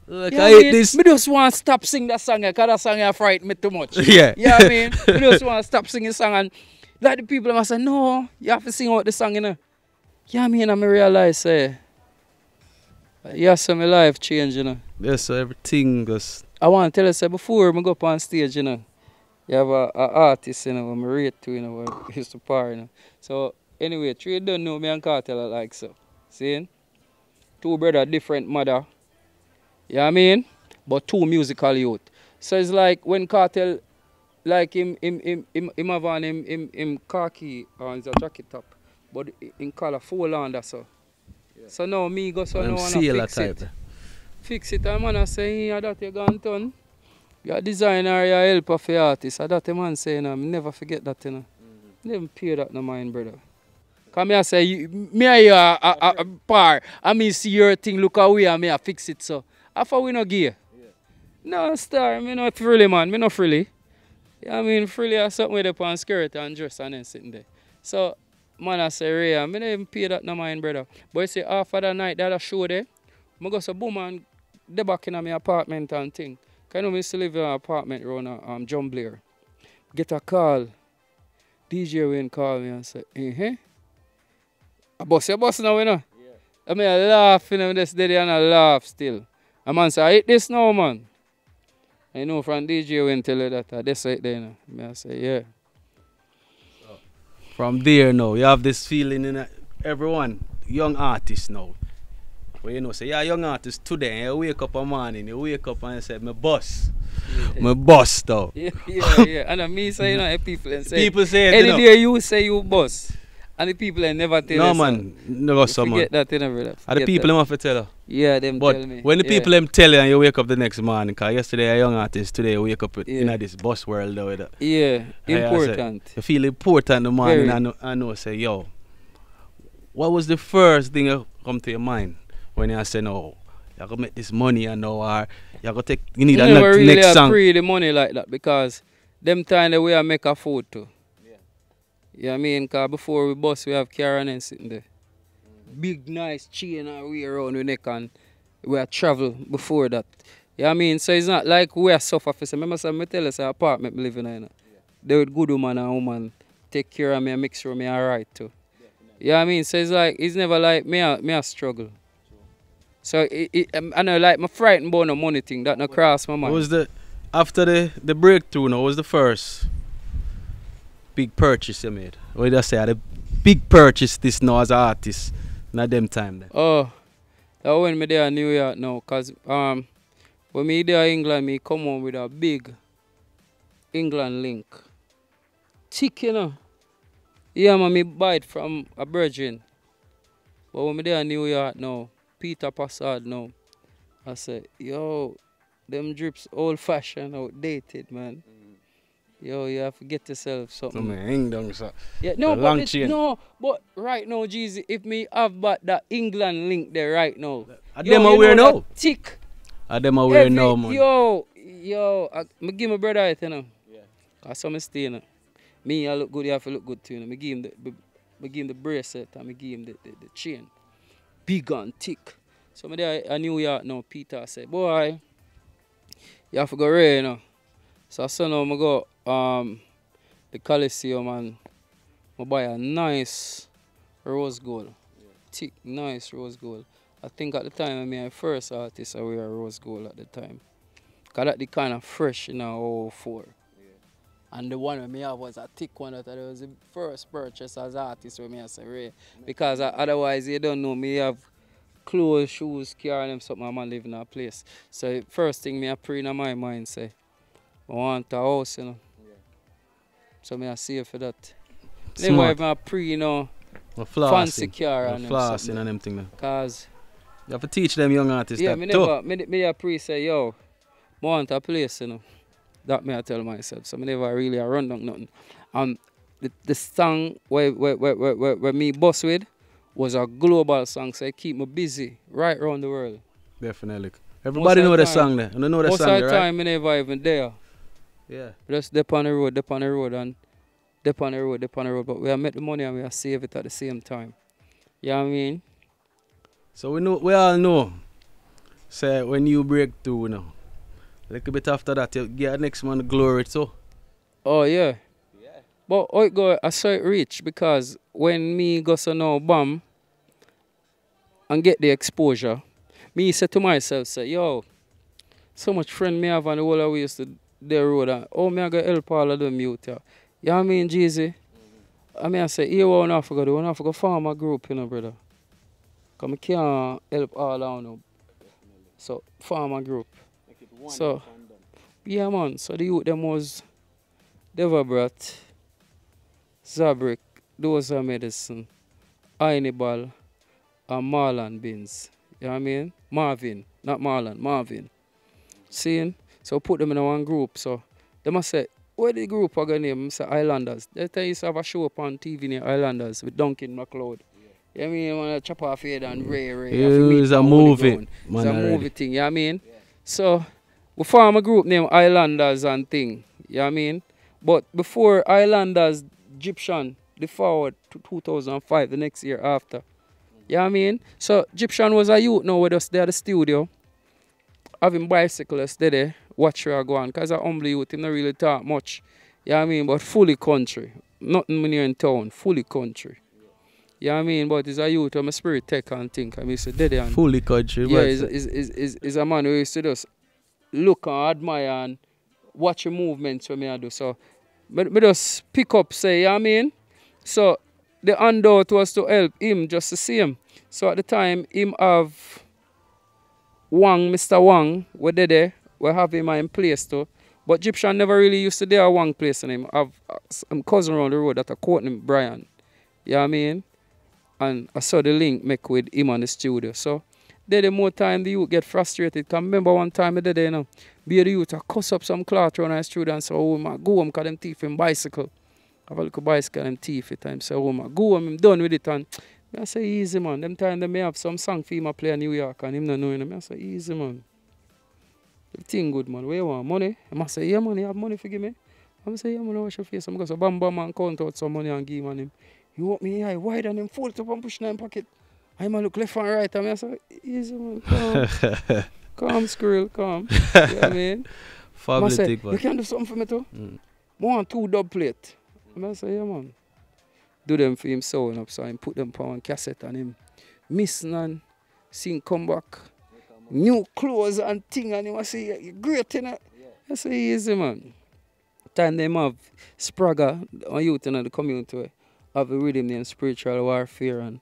Like know I hate mean? this. Me just want to stop singing that song because that song have frighten me too much. Yeah. You know what I mean? me just want to stop singing song and like the people must say, no, you have to sing out the song, you know. Yeah, I mean? I realize, say, yeah, so my life change, you know. Yeah, so everything goes. I want to tell you, say, before I go up on stage, you know, you have a, a artist, you know, I'm rate to, you know, who used to par, you know. So, anyway, three don't know me and Kartel are like so. See? Two brother, different mother. You know what I mean? But two musical youth. So it's like when Kartel, like him, him, him, him, him have on him, him, him khaki on his jacket top, but in color full under so. So now me go so them now wanna fix type. it fix it. And man I say, yeah, that you gone done. You're a designer, you're a helper for artist. And that the man say, you know, me never forget that, you know. Mm-hmm. Never pay that no mind, brother. Come here, say, me and you are a, a, a par. I mean, see your thing, look away, and me I fix it, so. After we no gear. No, star, me not frilly, man. Me not frilly. Yeah, I mean, frilly or something with upon skirt and dress and then sitting there. So, man, I say, Ray, I don't even pay that no mind, brother. But you see, after that night, that I show there, I go so boom and they back in my apartment and thing. Cause you know, me still live in an apartment around uh, um, John Blair. get a call. DJ Wayne call me and say, uh-huh. I bust your bus now, you know. I mean, I laugh, you know, this day and I laugh still. A man say, I hit this now, man. I know from DJ Wayne tell you that, uh, this right there, you know. Me I say, yeah. From there now, you have this feeling in uh, everyone, young artists now. Where you know, say, yeah, young artist today, you wake up a morning, you wake up and you say, my boss, my boss though. Yeah, yeah, yeah. And uh, me say, you know, people and say, People say it, any you know. day you say you boss, and the people ain't never tell No you so. man, never You so man. That, you know, brother. Are the people them have to tell you. Yeah, them But tell me. when the yeah. people them tell you and you wake up the next morning, cause yesterday a young artist, today you wake up Yeah. in this bus world though. with that. Yeah, Yeah, I say- important. You feel important the morning and know, I know say, yo, what was the first thing that come to your mind when you say no, you gonna make this money and know or you gonna take you need You a never next, really next song. free the money like that because them time the way I make a too. Yeah. You know what I mean? Cause before we bust we have Karen and sitting there. Big nice chain and we around the neck and we are travel before that. You know what I mean? So it's not like we are suffer for some. Remember some me tell us apartment me living in. You know? They with good woman and woman take care of me and make sure me alright too. You know what I mean? So it's like it's never like me a, me a struggle. So it, it, um, I know like my frightened about no money thing that no cross my What mind. was the after the the breakthrough now? What was the first big purchase you made? What did I say? The big purchase this now as an artist, not them time then. Oh, that when me there in New York now, cause um, when me there in England, me come home with a big England link. Thick, you know. Yeah, man, me buy it from a virgin. But when me there in New York now, Peter Passard now, I say, yo, them drips old fashioned, outdated, man. Yo, you have to get yourself So something. me hang down so. Yeah, no, The but long it's, chain. no, but right now, Jeezy, if me have but that England link there right now, Are yo, them you aware know now? that Thick. Are them aware now, man? Yo, yo, I, me give my brother it, you know. Yeah. Cause some stay, you know. Me, I look good, you have to look good too, you know. Me give him the, me, me give him the bracelet and me give him the, the, the chain. Big and thick. So me there in uh, New York now, Peter said, boy, you have to go rain, you know. So I said, now I go, um, the Coliseum and I buy a nice rose gold. Thick, nice rose gold. I think at the time I mean my first artist I wear rose gold at the time. Cause that the kind of fresh in a 04. And the one me have was a thick one that was the first purchase as artist with me as a rare. Because uh, otherwise you don't know me have clothes, shoes, car and them something I'm live in a place. So first thing me I pray in my mind say, I want a house, you know. So me I save for that. Smart. even a pre, you know, My flossing. fancy car My and them flossing and them thing. Cause You have to teach them young artists yeah, that me too. never, me, me a pre say, yo, I want a place, you know. That me I tell myself. So me never really a run down nothing. And the, the song where, where, where, where, where, me boss with was a global song, so it keep me busy right around the world. Definitely. Everybody of know the the time- song there. You know the Most song of there, the right? time, me never even there. Yeah. Just dip on the road, dip on the road, and dip on the road, dip on the road. But we have make the money and we have save it at the same time. You know what I mean? So we know we all know. Say when you break through, you know. Little bit after that, you get next man glory too. Oh yeah. But how it go, I saw it reach because when me go so now bam and get the exposure, me say to myself, say, yo, so much friend me have on the whole of we used to the road and oh me I go help all of them youth here. You know what I mean, Jeezy? I mean I say, here what I have to go do, I have to form a group, you know, brother. Cause I can't help all of them. So form a group. So yeah man, so the youth them was Deva Bratt, Zabrik, those are medicine, Ainibal, and Marlon Beans. You know what I mean? Marvin, not Marlon, Marvin. Seeing? So put them in one group. So they must say, what the group are going to name? Say Islanders. They tell you to have a show up on TV near Islanders with Duncan MacLeod. You know what I mean? Want to chop off head and Ray Ray. have to It was a movie, man, It's a already. movie thing, you know what I mean? So we form a group named Islanders and thing, you know what I mean? But before Islanders, Gyptian, they forward to 2005, the next year after. You know what I mean? So Gyptian was a youth now with us there at the studio, having bicyclists there, there watch her go on, because I humble youth, him not really talk much. Yeah, I mean, but fully country. Nothing you're in town, fully country. Yeah, I mean, but it's a youth, I'm a spirit tech and think. I mean, so dead and Fully country. yeah, but- is is is is is a man who used to just look and admire and watch the movements when me I do. So me, me just pick up, say, yeah, I mean. So the handout was to help him just to see him. So at the time, him have Wang, Mr. Wang, we did there, we have him in place too. But Gyptian never really used to there Wang place in him. I've uh, some cousin around the road that I caught him Brian. You know what I mean? And I saw the link make with him on the studio. So there the more time the youth get frustrated. Can remember one time I did you know, be the youth I cuss up some cloth around the studio and say, oh my go home cause them thief him bicycle. I have a little bicycle them thief it time. So oh my go home, I'm done with it and I say easy man. Them time they may have some song for him I play in New York and him not knowing them. I say easy man. The thing good man. Where you want money? I must say, yeah man, you have money for give me. I'm say, yeah man, wash your face. I'm going to bam bam man count out some money and give man him. You want me eye wide and him fold up and push in him pocket. I'm a look left and right. And I say, easy man, calm. calm squirrel, calm. you know what I mean? I Family thing, you man. can do something for me too? Mm. I want two dub plate. And I say, yeah man. Do them for him sewing up. So I put them on cassette and him missing and seeing come back. New clothes and thing and him I say, "Yeah, you great in it. I say, easy man. Time them have Spraga, a youth in the community, have a rhythm named spiritual warfare and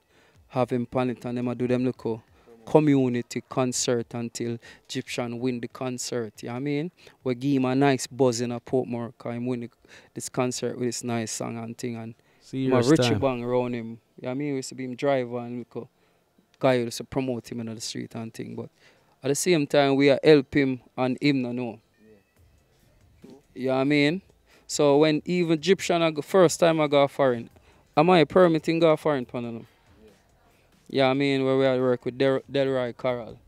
have him pan it and them a do them look community concert until Gyptian win the concert. You know I mean? We give him a nice buzz in a Portmore because him win this concert with this nice song and thing and my Serious Richie time. Bang around him. You know what I mean? We used to be him driver and look a guy used to promote him in the street and thing. But at the same time we are help him and him no know. You know what I mean? So when even Gyptian I go, first time I go foreign, am I permitting go foreign pan them? Yeah, I mean where we are work with Del- Delroy Carroll.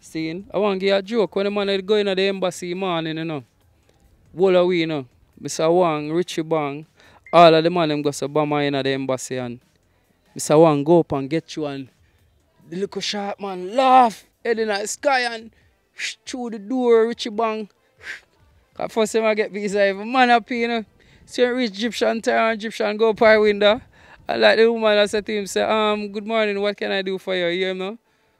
Seeing? I want to give you a joke when the man had go in the embassy morning, you know. Wall away, you know. Mr. Wang, Richie Bang, all of the man them go to Bama in the embassy and Mr. Wang go up and get you and the little sharp man laugh head in the sky and through the door, Richie Bang. Cause first time I get visa, if a man up you know. See a rich Gyptian town, Gyptian go up our window. I like the woman I said to him, say, um, good morning, what can I do for you? You me?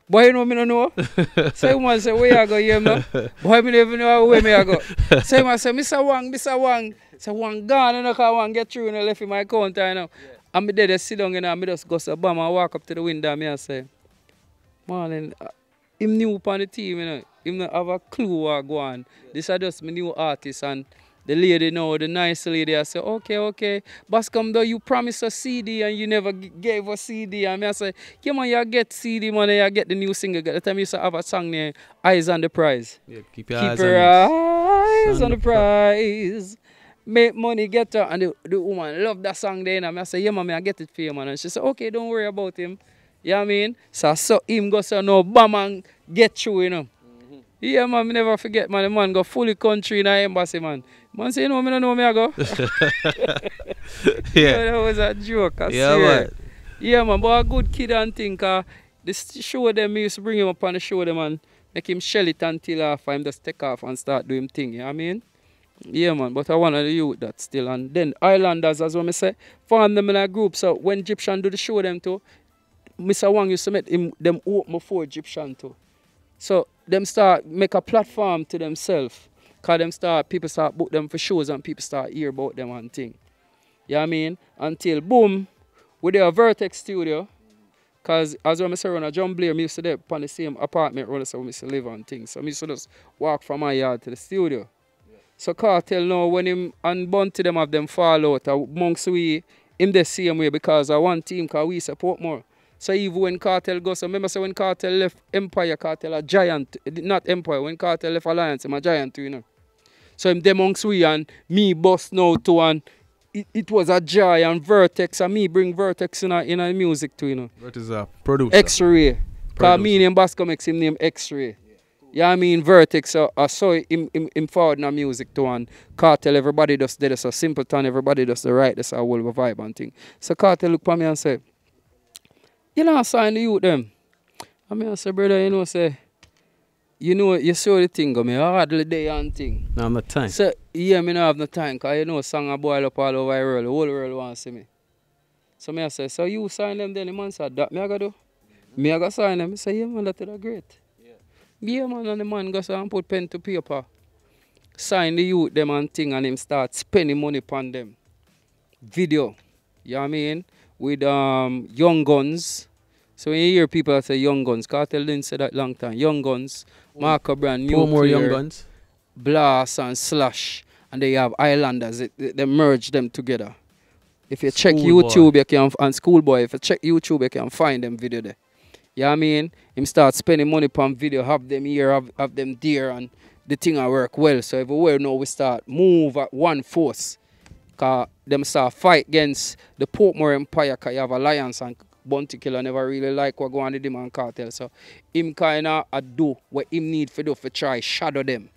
Boy, you know me no know. so the woman say, where you go, you me? Boy, me never know where me I go. so I say, Mr. Wang, Mr. Wang. So Wang gone, you know, cause Wang get through and left in my counter, you know. And me there, they sit down, you know, and me just go to bum and walk up to the window and me I say, Morning, uh, him new upon the team, you know. Him not have a clue what go on. This are just my new artist and the lady know, the nice lady, I say, okay, okay. Bascom, though, you promised a CD and you never gave a CD. And me I say, yeah, man, you get CD, man, you get the new single. The time you used to have a song named Eyes on the Prize. Yeah, keep your Keep eyes her on eyes On on the the pri- prize. Make money, get her. And the, the woman love that song then. And I say, yeah, man, I get it for you, man. And she said, okay, don't worry about him. You know what I mean? So I saw him go say, no, bam, and get through, you know. Yeah, man, me never forget, man. The man go fully country in the embassy, man. Man say, no, me don't know me I go. Yeah. that was a joke, I Yeah, swear. man. Yeah, man, but a good kid and think, uh, this show them, me used to bring him up on the show them and make him shell it until after him just take off and start doing thing, you know what I mean? Yeah, man, but I want to youth that still. And then Islanders, as what I say, form them in a group. So when Gyptian do the show them too, Mr. Wang used to make him, them open for Gyptian too. So them start make a platform to themselves. Cause them start people start book them for shows and people start hear about them and thing. You know what I mean? Until boom, with their Vertex studio. Cause as when I say run John Blair, me used to live on the same apartment run so we used to live on things. So I used to just walk from my yard to the studio. So Kartel now when him and Bounty them have them fall out uh, amongst we him the same way because I one team cause we support more. So even when Kartel goes, so remember so when Kartel left Empire, Kartel a giant, not Empire, when Kartel left Alliance, him a giant you know. So him them amongst we and me bust now to and it, it was a and Vertex and me bring Vertex in a, in a music too, you know. What is a producer? X-ray. Cause me name Basco makes him name X-ray. Yeah, I mean Vertex. Uh, so I saw him, him, him forward in the music too and Kartel. Everybody just did a simpleton. Everybody does the right. That's a whole vibe and thing. So Kartel look at me and say, "You know, I sign the youth them." I mean, I say, brother, you know, say, you know, you saw the thing go me hardly day and thing. No, I'm not time. So yeah, me no have no time, cause you know song a boil up all over the world. The whole world want see me. So me I say, so you sign them then the man said that me I go do. Me I go sign them. He say, yeah man, that is great. Yeah. man, and the man go so and put pen to paper. Sign the youth them and thing and him start spending money upon them. Video. You know what I mean? With um young guns. So when you hear people that say young guns, Kartel didn't say that long time. Young guns, Marco Brand, Four more young guns. Blast and Slash, and they have Islanders. It, they, merge them together. If you check Schoolboy. YouTube, you can and Schoolboy. If you check YouTube, you can find them video there. What I mean? Him start spending money upon video, have them here, have, have them there, and the thing I work well. So everywhere now we start move at one force. Cause them start fight against the Portmore Empire cause you have Alliance and Bounty Killer never really like what go on with him and Kartel. So him kinda a do what him need for do for try shadow them.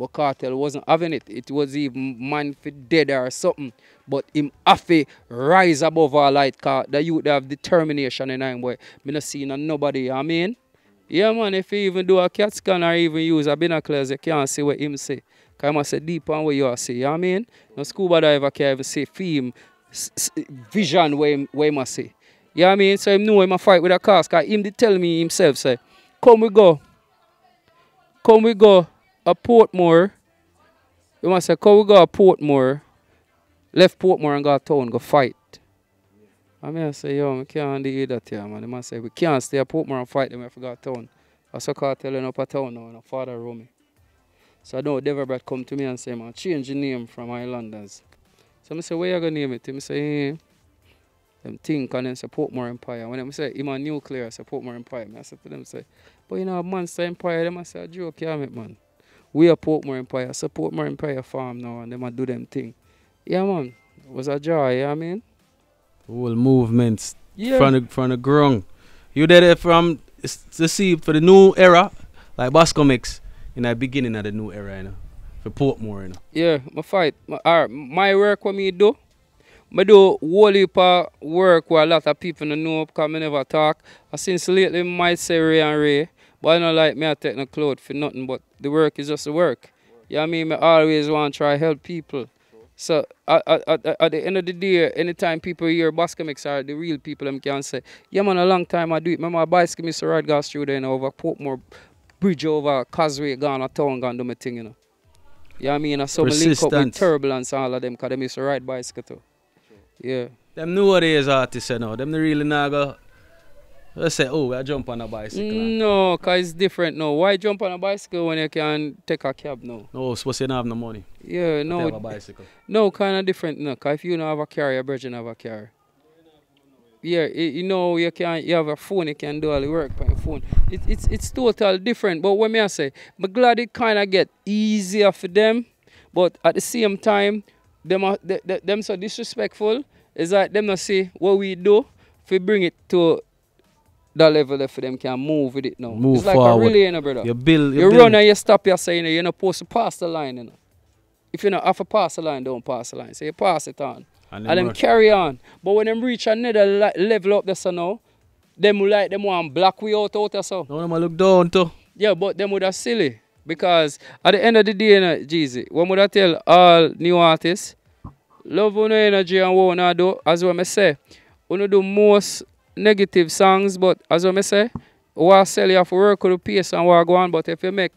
But Kartel wasn't having it. It was even man for dead or something. But him have rise above all light car. the youth have determination in him boy. Me not seeing nobody, I mean? Yeah man, if you even do a cat scan or even use a binoculars, you can't see what him say. Cause I say deep on what you are see, I mean? No scuba diver can even see film vision where him, where him see. You know what I mean? So him know him a fight with a cause. Cause him did tell me himself, say, come we go. Come we go a Portmore. You must say, come we go a Portmore. Left Portmore and go to town, go fight. I mean, I say, yo, we can't do that here, man. They must say, we can't stay at Portmore and fight them if we go to town. I saw Kartel in upper town now, and a father row me. So I know Devil come to me and say, man, change the name from Islanders. So I say, where you gonna name it? Him say, eh, them think and then say Portmore Empire. When them say, him a nuclear, I say Portmore Empire. I say to them, say, but you know, Monster Empire, them I say, a joke, yeah, man. We are Portmore Empire, so Portmore Empire farm now, and them a do them thing. Yeah, man. It was a joy, what I mean? Whole movements Yeah. from the from the ground. You did it from to see for the new era, like Bascom X in the beginning of the new era, you know, for Portmore, you know. Yeah, my fight. My, or my work what me do, I do whole heap of work where a lot of people don't know because I never talk. I since lately might say Ray and Ray, but I don't like me I take no clothes for nothing but the work is just the work. You know what I mean? I always want to try help people. So at, at, at, at the end of the day, anytime people hear Bascom X are the real people, them can say, yeah man, a long time I do it. Remember my bicycle, Mr. Ride gas through there, you know, over Portmore Bridge over Causeway, gone a town, gone do my thing, you know. You know what I mean? I saw me link up with. Turbulence and all of them because them used to ride bicycle too. Yeah. Them nowadays artists, you know, them they really not go. Let's say, oh, I jump on a bicycle. No, because it's different No, Why jump on a bicycle when you can take a cab now? No, supposed to not have no money. Yeah, No, have a no, bicycle. no, kind of different no. Because if you don't have a car, your virgin have a car. Yeah, you know, you can you have a phone, you can do all the work on your phone. It, it's it's total different. But what may I say, I'm glad it kind of get easier for them, but at the same time, them are, they, they, them so disrespectful. It's like them not see what we do, if we bring it to that level that for them can move with it now. Move it's like forward. a relay, you know, brother. You build, you, You build. run and you stop, you say, you know, you're not supposed to pass the line, you know. If you're not have to pass the line, don't pass the line. So you pass it on. and And them carry on. But when them reach another li- level up there, so now, them will like them want black way out out there, so. No, them a look down too. Yeah, but them would have silly. Because at the end of the day, you know, Jeezy, what would I tell all new artists? Love on energy and what you do, as what I say. You do most negative songs, but as I say, what sell you have to work with the pace and what go on. But if you make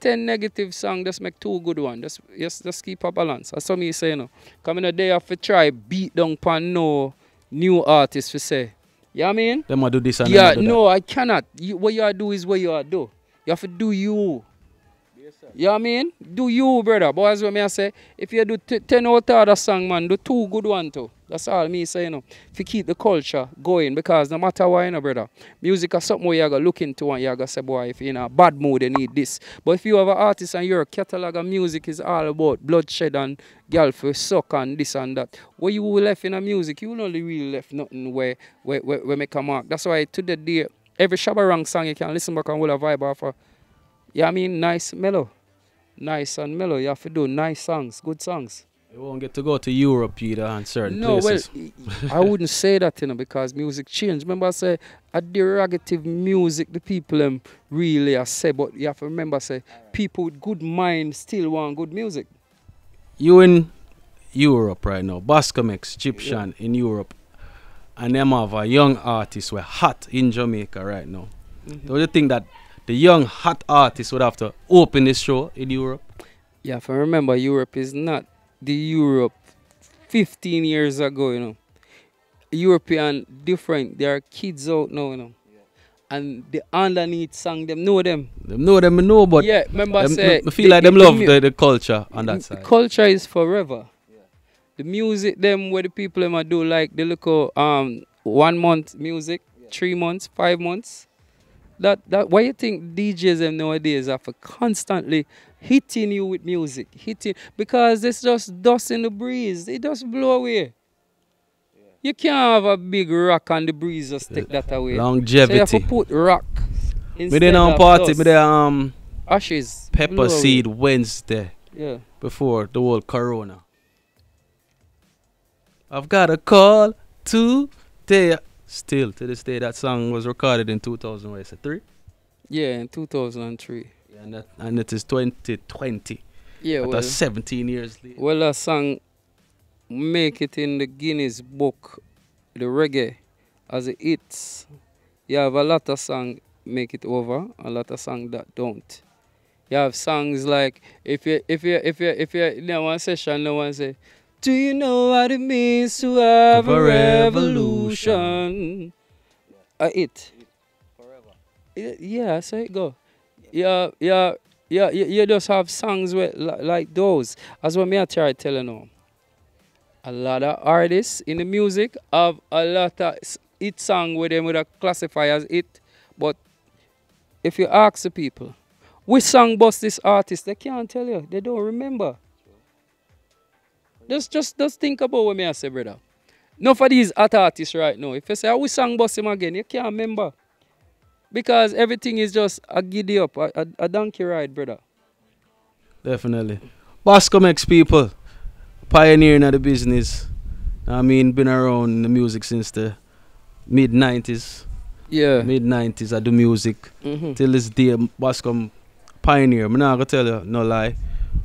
10 negative songs, just make two good ones. Just, just, just keep a balance. That's what me say, you know. Coming a day have to try beat down pan no new artist to say. You know what I mean? Them do this and Yeah, do no, I cannot. You, what you are do is what you are do. You have to do you. You know what I mean? Do you, brother. But as what me I say, if you do t- 10 out of other song, man, do two good one too. That's all me say, you know. If you keep the culture going, because no matter what, you know, brother, music is something where you gotta look into and you gotta say, boy, if you're in a bad mood, you need this. But if you have an artist and your catalog of music is all about bloodshed and girl for suck and this and that, where you left in a music, you only really left nothing where, where, where, where make a mark. That's why to the day, every Shabba Ranks song you can listen back and will a vibe off of. Yeah, I mean, nice mellow. Nice and mellow. You have to do nice songs, good songs. You won't get to go to Europe either and certain No, places. well, I wouldn't say that, you know, because music changed. Remember, I say a derogative music, the people um, really I say, but you have to remember, say people with good mind still want good music. you in Europe right now, Bascomex, Gyptian in Europe, and them have a young artist we're hot in Jamaica right now. Mm-hmm. Don't you think that the young hot artist would have to open this show in Europe? Yeah, have to remember, Europe is not the Europe 15 years ago, you know. European different. There are kids out now, you know. And the underneath song, them know them. Them know them, know, but yeah, remember I them, say me feel the- like them the love the, the culture on that M- side. Culture is forever. The music, them where the people them a do like the little um one month music, three months, five months. That that why you think DJs them nowadays are for constantly hitting you with music, hitting because it's just dust in the breeze. It just blow away. You can't have a big rock and the breeze just take that away. So you have to put rock. Me instead there on party, dust. me there um ashes. pepper blow away. seed Wednesday Yeah. before the whole corona. I've got a call today. Still to this day, that song was recorded in 2000. What is it? Three. Yeah, in 2003. Yeah, and, that, and it is 2020. Yeah, well, 17 years later. well, that song make it in the Guinness book, the reggae, as it hits. You have a lot of song make it over, a lot of song that don't. You have songs like if you if you if you if you in that one session, no one say, Do you know what it means to have a revolution?" A it. Yeah, yeah, so it go. Yeah, yeah, yeah, you, you just have songs li- like those. As what me I try to tell you. A lot of artists in the music have a lot of hit song with them would classify as it, but if you ask the people, which song bust this artist, they can't tell you. They don't remember. Just, just, just think about what me I say, brother. No for these hot artists right now. If you say, "Ah, which song bust him again, you can't remember. Because everything is just a giddy up, a, a, a donkey ride, brother. Definitely. Bascom X people, pioneering of the business. I mean, been around the music since the mid 90s. Yeah. Mid 90s, I do music. hmm Till this day, Bascom pioneer. I'm not gonna tell you, no lie.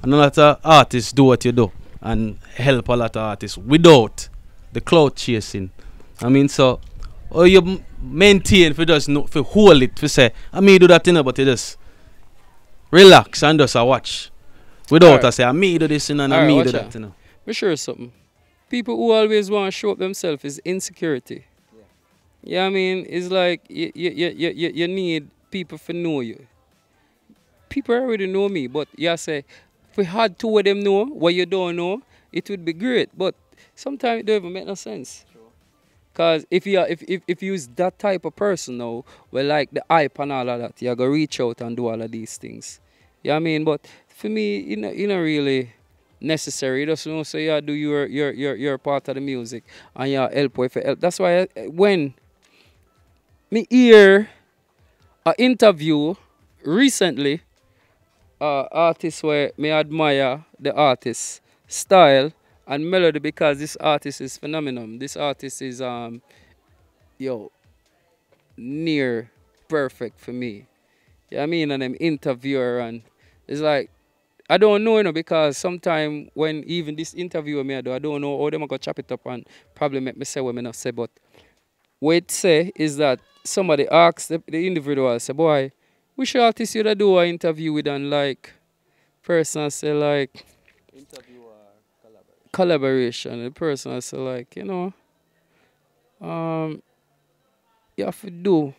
And a lot of artists do what you do and help a lot of artists without the cloud chasing. I mean, so, or you m- maintain for just no, for hold it, for say, I mean, do that thing, but you just relax and just a watch. Without Alright. I say, I me do this you know, and I Alright, me do that, out. you know. Me sure something. People who always want to show up themselves is insecurity. Yeah. I mean? It's like you, you, you, you, you- you need people to know you. People already know me, but you say, if we had two of them know what you don't know, it would be great. But sometimes it don't even make no sense. Cause if you if, if if you use that type of person now, well like the hype and all of that, you're gonna reach out and do all of these things. Yeah, I mean, but for me, you know, you know really necessary. You just know so you do your your your your part of the music and you help you help. That's why I, when me hear a interview recently, uh artist where me admire the artist style and melody because this artist is phenomenal. This artist is um yo near perfect for me. Yeah, I mean, and I'm interviewer and it's like I don't know, you know, because sometimes when even this interview with me I do, I don't know how them gonna chop it up and probably make me say what me not say. But what it say is that somebody asks the, the individual, say, boy, which artist you da do an interview with and like person say like interview collaboration. The person say like, you know, um you have to do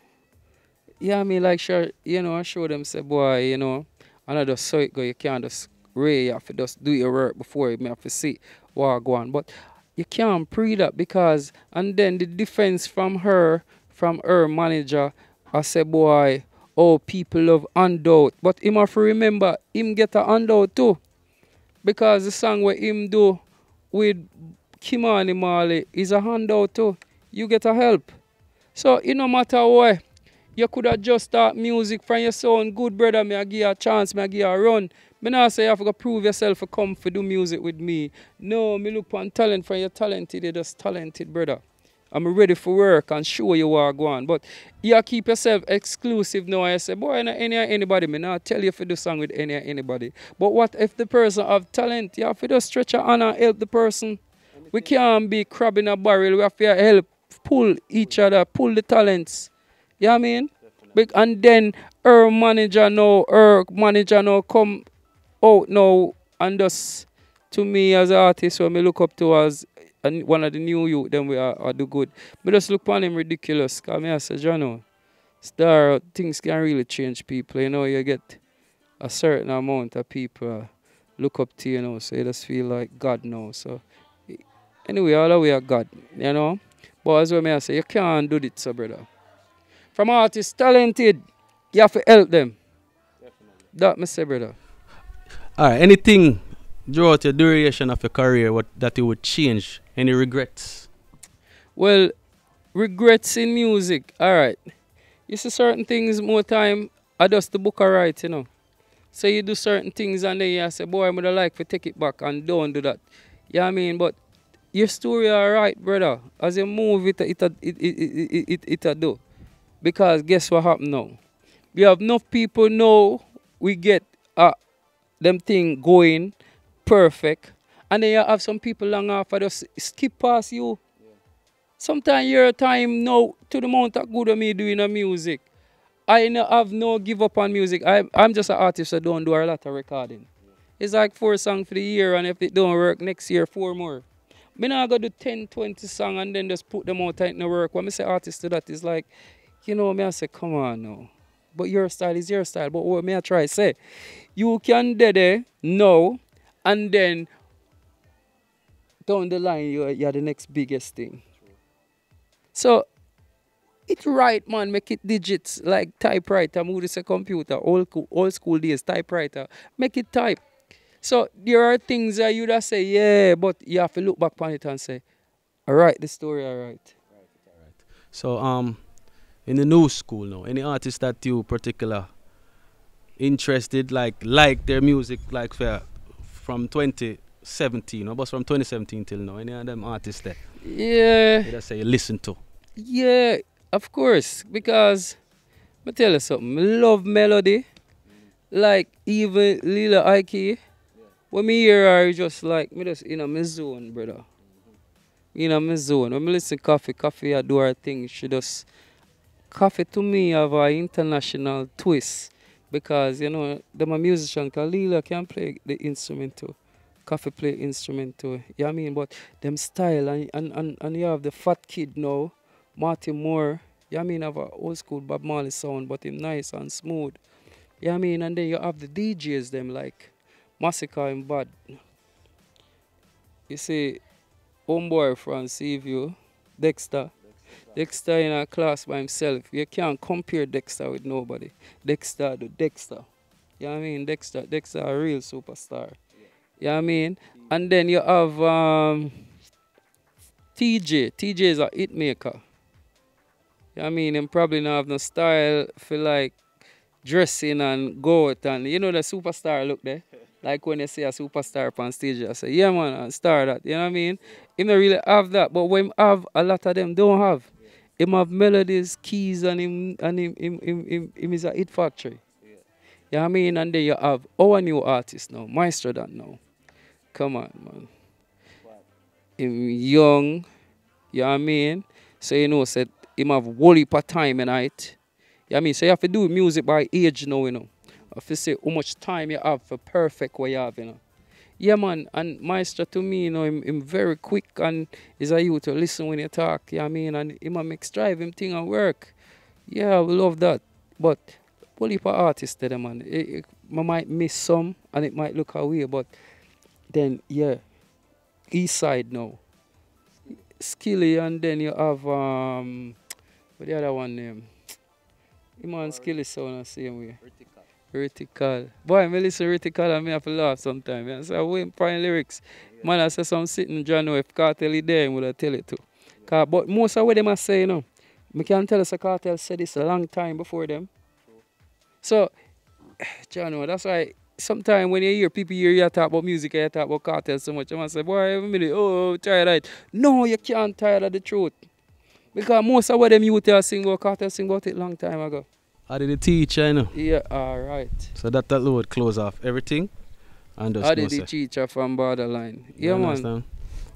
yeah, I mean, like, sure, you know, I show them, say, boy, you know, and I just saw it go, you can't just ray, you have to just do your work before you have to see what go on. But you can't pre that because, and then the defense from her, from her manager, I say, boy, oh, people love handout. But him have to remember, him get a handout too. Because the song where him do with Ky-Mani Marley is a handout too. You get a help. So it no matter what, You could have just start music from your sound good, brother. Me I give you a chance, me I give you a run. Me not say you have to prove yourself to come for do music with me. No, me look on talent from your talented, you're just talented, brother. I'm ready for work and show you what I go on. But you keep yourself exclusive now. I say, boy, not any anybody. Me not tell you if you do song with any anybody. But what if the person have talent? You have to just stretch your hand and help the person. We can't be crabbing a barrel. We have to help pull each other, pull the talents. You know what I mean? Bec- And then her manager now, her manager now come out now and just to me as an artist who me look up to as an- one of the new youth then we are, are do good. But just look upon him ridiculous. Cause me I say, Jono, star things can really change people. You know, you get a certain amount of people uh, look up to you, you know, so you just feel like God now. So anyway, all the way are God, you know. But as well me I say, you can't do it, so brother. From artists talented, you have to help them. Definitely. That me say, brother. All right. Anything throughout your duration of your career what that you would change? Any regrets? Well, regrets in music. All right. You see certain things more time, I just the book I write, you know. So you do certain things and then you say, boy, I'm gonna like to take it back and don't do that. You know what I mean? But your story alright, brother. As you move it it it it it it, it, it, a do. Because guess what happened now? We have enough people know we get uh them thing going perfect. And then you have some people long after just skip past you. Sometimes your time now to the amount of good of me doing a music. I no have no give up on music. I I'm just an artist that don't do a lot of recording. It's like four songs for the year and if it don't work next year four more. Me not go do 10, 20 songs and then just put them out in the work. When I say artist to that is like, you know, me I say, come on now. But your style is your style. But what me I try say, you can do there eh? now and then down the line you're, you're the next biggest thing. So it right man, make it digits like typewriter, move this a computer, old, old school days, typewriter, make it type. So there are things that you just say, yeah, but you have to look back on it and say, all right, the story, all right. So um, in the new school now, any artist that you particular interested like like their music like for, from 2017 or but from 2017 till now, any of them artists there Yeah. you just say you listen to? Yeah, of course. Because me tell you something, me love melody. Like even Lila Ike. When me hear her, just like me just in a me zone, brother. In a me zone. When me listen Koffee, Koffee I do her thing. She just Koffee to me have an international twist. Because you know, them a musician, cause Lila can play the instrument too. Koffee play instrument too. You know I mean? But them style and, and, and, and you have the fat kid now, Mortimer. You know I mean? Have a old school Bob Marley sound, but him nice and smooth. You know I mean? And then you have the DJs them like Masicka and Bad. You see, homeboy from Seaview, Dexta. Dexta in a class by himself. You can't compare Dexta with nobody. Dexta the Dexta. You know what I mean? Dexta, Dexta a real superstar. You know what I mean? And then you have um, TeeJay. TeeJay is a hit maker. You know what I mean? Him probably not have no style for like dressing and go out and you know the superstar look there. Like when you see a superstar up on stage, I say, yeah man, a star that. You know what I mean? Him don't really have that, but when have a lot of them don't have. Him have melodies, keys, and him and him him him, him, him is a hit factory. You know I mean? And then you have our new artist now, Maestro that now. Come on, man. Him young, you know I mean? So you know, said him have heap of time in it. You know I mean? So you have to do music by age now, you know. I have to say how much time you have for perfect what you have, you know. Yeah, man, and Maestro to me, you know, him, him very quick and is a you to listen when you talk, you know what I mean? And him a make strive him thing and work. Yeah, we love that. But whole heap of artists there, man. It, it, I might miss some and it might look away, but then, yeah, East Side now. Skilly and then you have, um, what the other one name? Him and Skilly sound the same way. Rytikal. Boy, me listen Rytikal and me have to laugh sometimes. I say, wait find lyrics. Man, I say some sitting John if Kartel is there, I would have tell it to. Cause, but most of what them are saying, you know, Me can tell us a Kartel said this a long time before them. So, John, that's why sometimes when you hear people hear you talk about music and you talk about Kartel so much, you must say, boy, a minute, oh, oh try that. No, you can't tired of the truth. Because most of what them youth are sing about Kartel sing about it long time ago. I did the teacher, you know. Yeah, alright. So that that would close off everything. And just I did the say, teacher from Borderline. you Yeah, man. understand?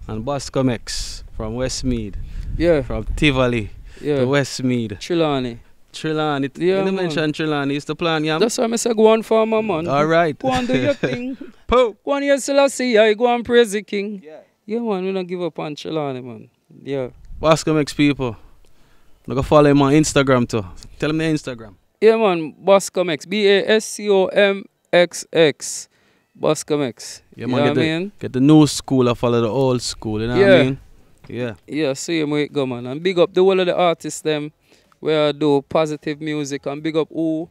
And Bascom X from Westmead, Yeah, from Tivoli yeah. to Westmead. Trelawny. Trelawny. Yeah, you man. mention Trelawny. It's the plan, yeah? That's why I say go on for my man. All right. Go on do your thing. Pope. Go on here Selassie, I go on praise the king. Yeah. Yeah man, we don't give up on Trelawny man. Yeah. Bascom X people. I'm going to follow him on Instagram too. Tell him the Instagram. Yeah man, Bascom X. B A S C O M X X. Bascom X. Yeah, you man, know get, what the, mean? get the new school, I follow the old school, you know what Yeah. I mean? Yeah. Yeah, same way it go man. And big up the whole of the artists them where do positive music and big up who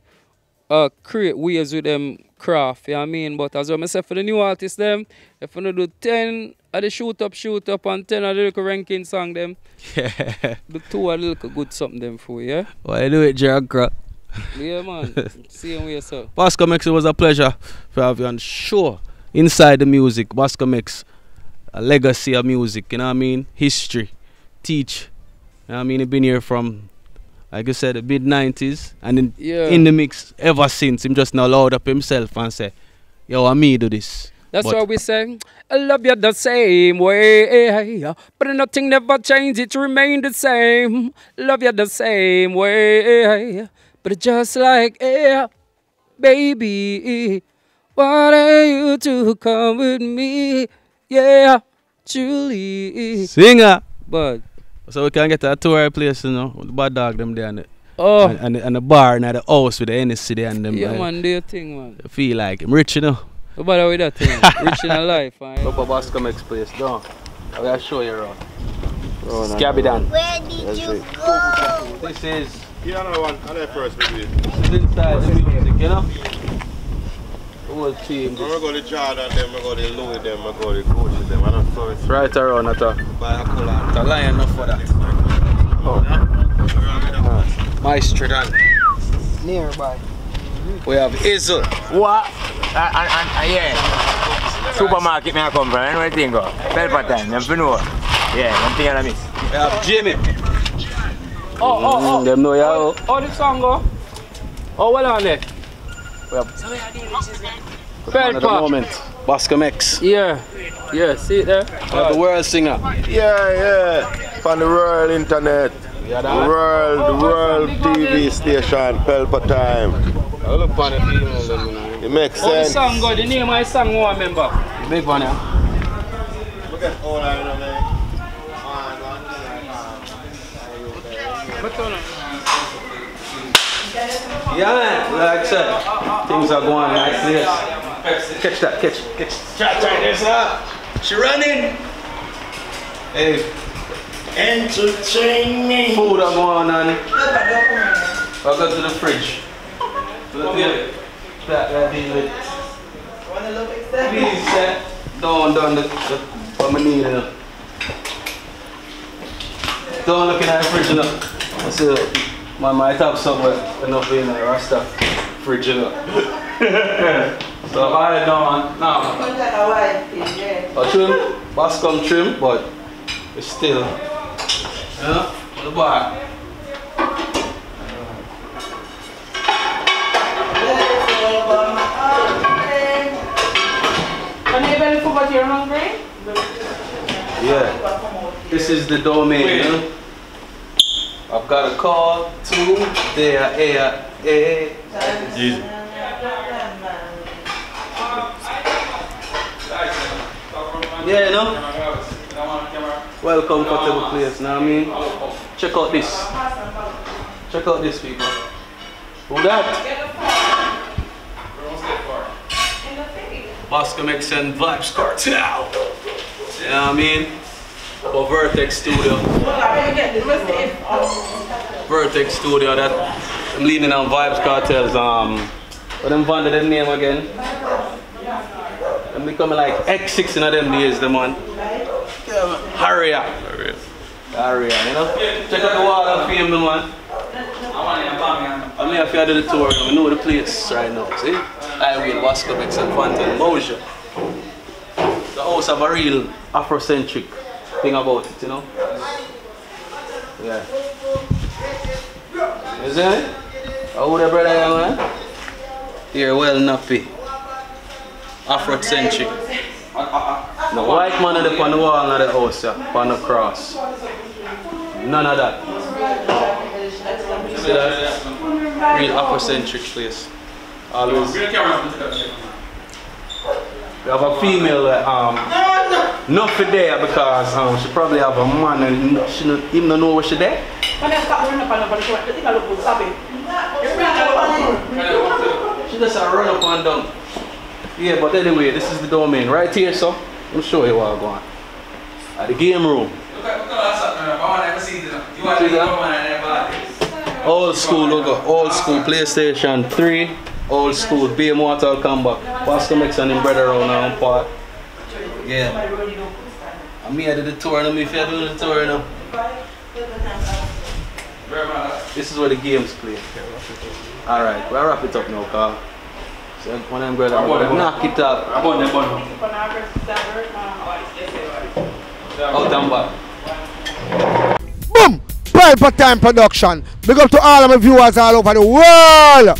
uh create ways with them craft, you know what I mean? But as well I say for the new artists them, if you wanna do ten of the shoot up, shoot up and ten of the little ranking song them, Yeah. the two are little good something them for you, yeah? Why you do it, Jagra? Yeah man. same way so. Bascom X, it was a pleasure to have you on show. Inside the music, Bascom X, a legacy of music, you know what I mean? History, teach. You know what I mean? He been here from, like I said, the mid 90s and in, Yeah. in the mix ever since. Him just now loud up himself and say, yo, I me do this. That's why we say, I love you the same way. But nothing never changed, it remained the same. Love you the same way. But just like air, baby, why don't you to come with me? Yeah, Julie. Singer! But, So we can get to a tour place, you know, with the bad dog them there and the, oh, and, and, the, and the bar and the house with the Hennessy there and them. yeah, uh, man, do your thing, man. I Feel like I'm rich, you know. What bother with that thing? Rich in a life, man. Up a Bascom X place, don't. I will show you around. Scabby Dan. Where did you go? This is Yeah, another one. Another first, maybe. this is inside the music, you know? Whole team. I'm gonna go to Jordan, them, I'm gonna go to Louis, them, I'm gonna go to Gucci, them. I don't know if Right around at a, buy a cola. at a line enough for that. Oh. Maestro Dan. Nearby. We have Izzle. What? And, and, uh, yeah. Supermarket me I come from, anyway thing go. Pelpa time, them for know. Yeah, them thing I miss. We have Jimmy. Oh, oh, oh. Mm, them know ya. oh. Oh, oh the song go? Oh, well on there. We have at the moment. Bascom X. Yeah, yeah, see it there? We the world singer. Yeah, yeah. On the world internet. Yeah, The that. world, oh, the world TV station, Pelpa Time. I look on the female, them, you know. It makes Oh, the song go, the name of the song, I remember. The big one, yeah. Look at all I know, man. Yeah, man. Like I said, things are going nicely. Yes. Catch that, catch, catch. Try, try this up. She running. Hey, Entertain me. food are going on. I'll go to the fridge. To the toilet. That, that deal with. Please, sir. Don't, don't, the, the, what I need, you know. Don't look in the fridge, you know. I see, man might have somewhere enough in the Rasta fridge, you know. so I don't, no. A trim, boss come trim, but it's still, you know, the bar. Yeah. This is the domain. You know? I've got a call to there, air, air. Easy. Yeah, you know? Well comfortable place, know what I mean? Check out this. Check out this, people. Who that? Bascom X and Vybz Kartel. You know what I mean? For Vertex Studio. Vertex Studio that I'm leaning on Vybz Kartel's. Um, what them band them name again? I'm becoming like X6 in them days, the man. Hurry up. Area, you know? Check out the wall of fame, me, man. I'm here for you do the tour. We know the place right now, see? I Highway, Bascom X and Fountain, Mosher. The house have a real Afrocentric thing about it, you know? Yeah. You see it? How the brother, here, man? Here, well, nappy. Afrocentric. The white man is on the wall of the house, yeah, on the cross. None of that. See that? Real Afrocentric place. Always. We have a female that um not for there because um she probably have a man and she not even don't know where she there. She just a run up and down. Yeah, but anyway, this is the domain right here, so I'm show you what I'm going. At the game room. Old school logo, old school PlayStation 3, old school Bay Mortal Kombat. Pastor Mix and him brother around now part. Yeah. I'm here to the tour now, if you're doing the tour now. This is where the games play. Alright, we'll wrap it up now, Carl. So one of them brothers, I'm gonna knock it up. I'm on the bottom. Out and back. Boom! Pelpa Time Production. Big up to all of my viewers all over the world.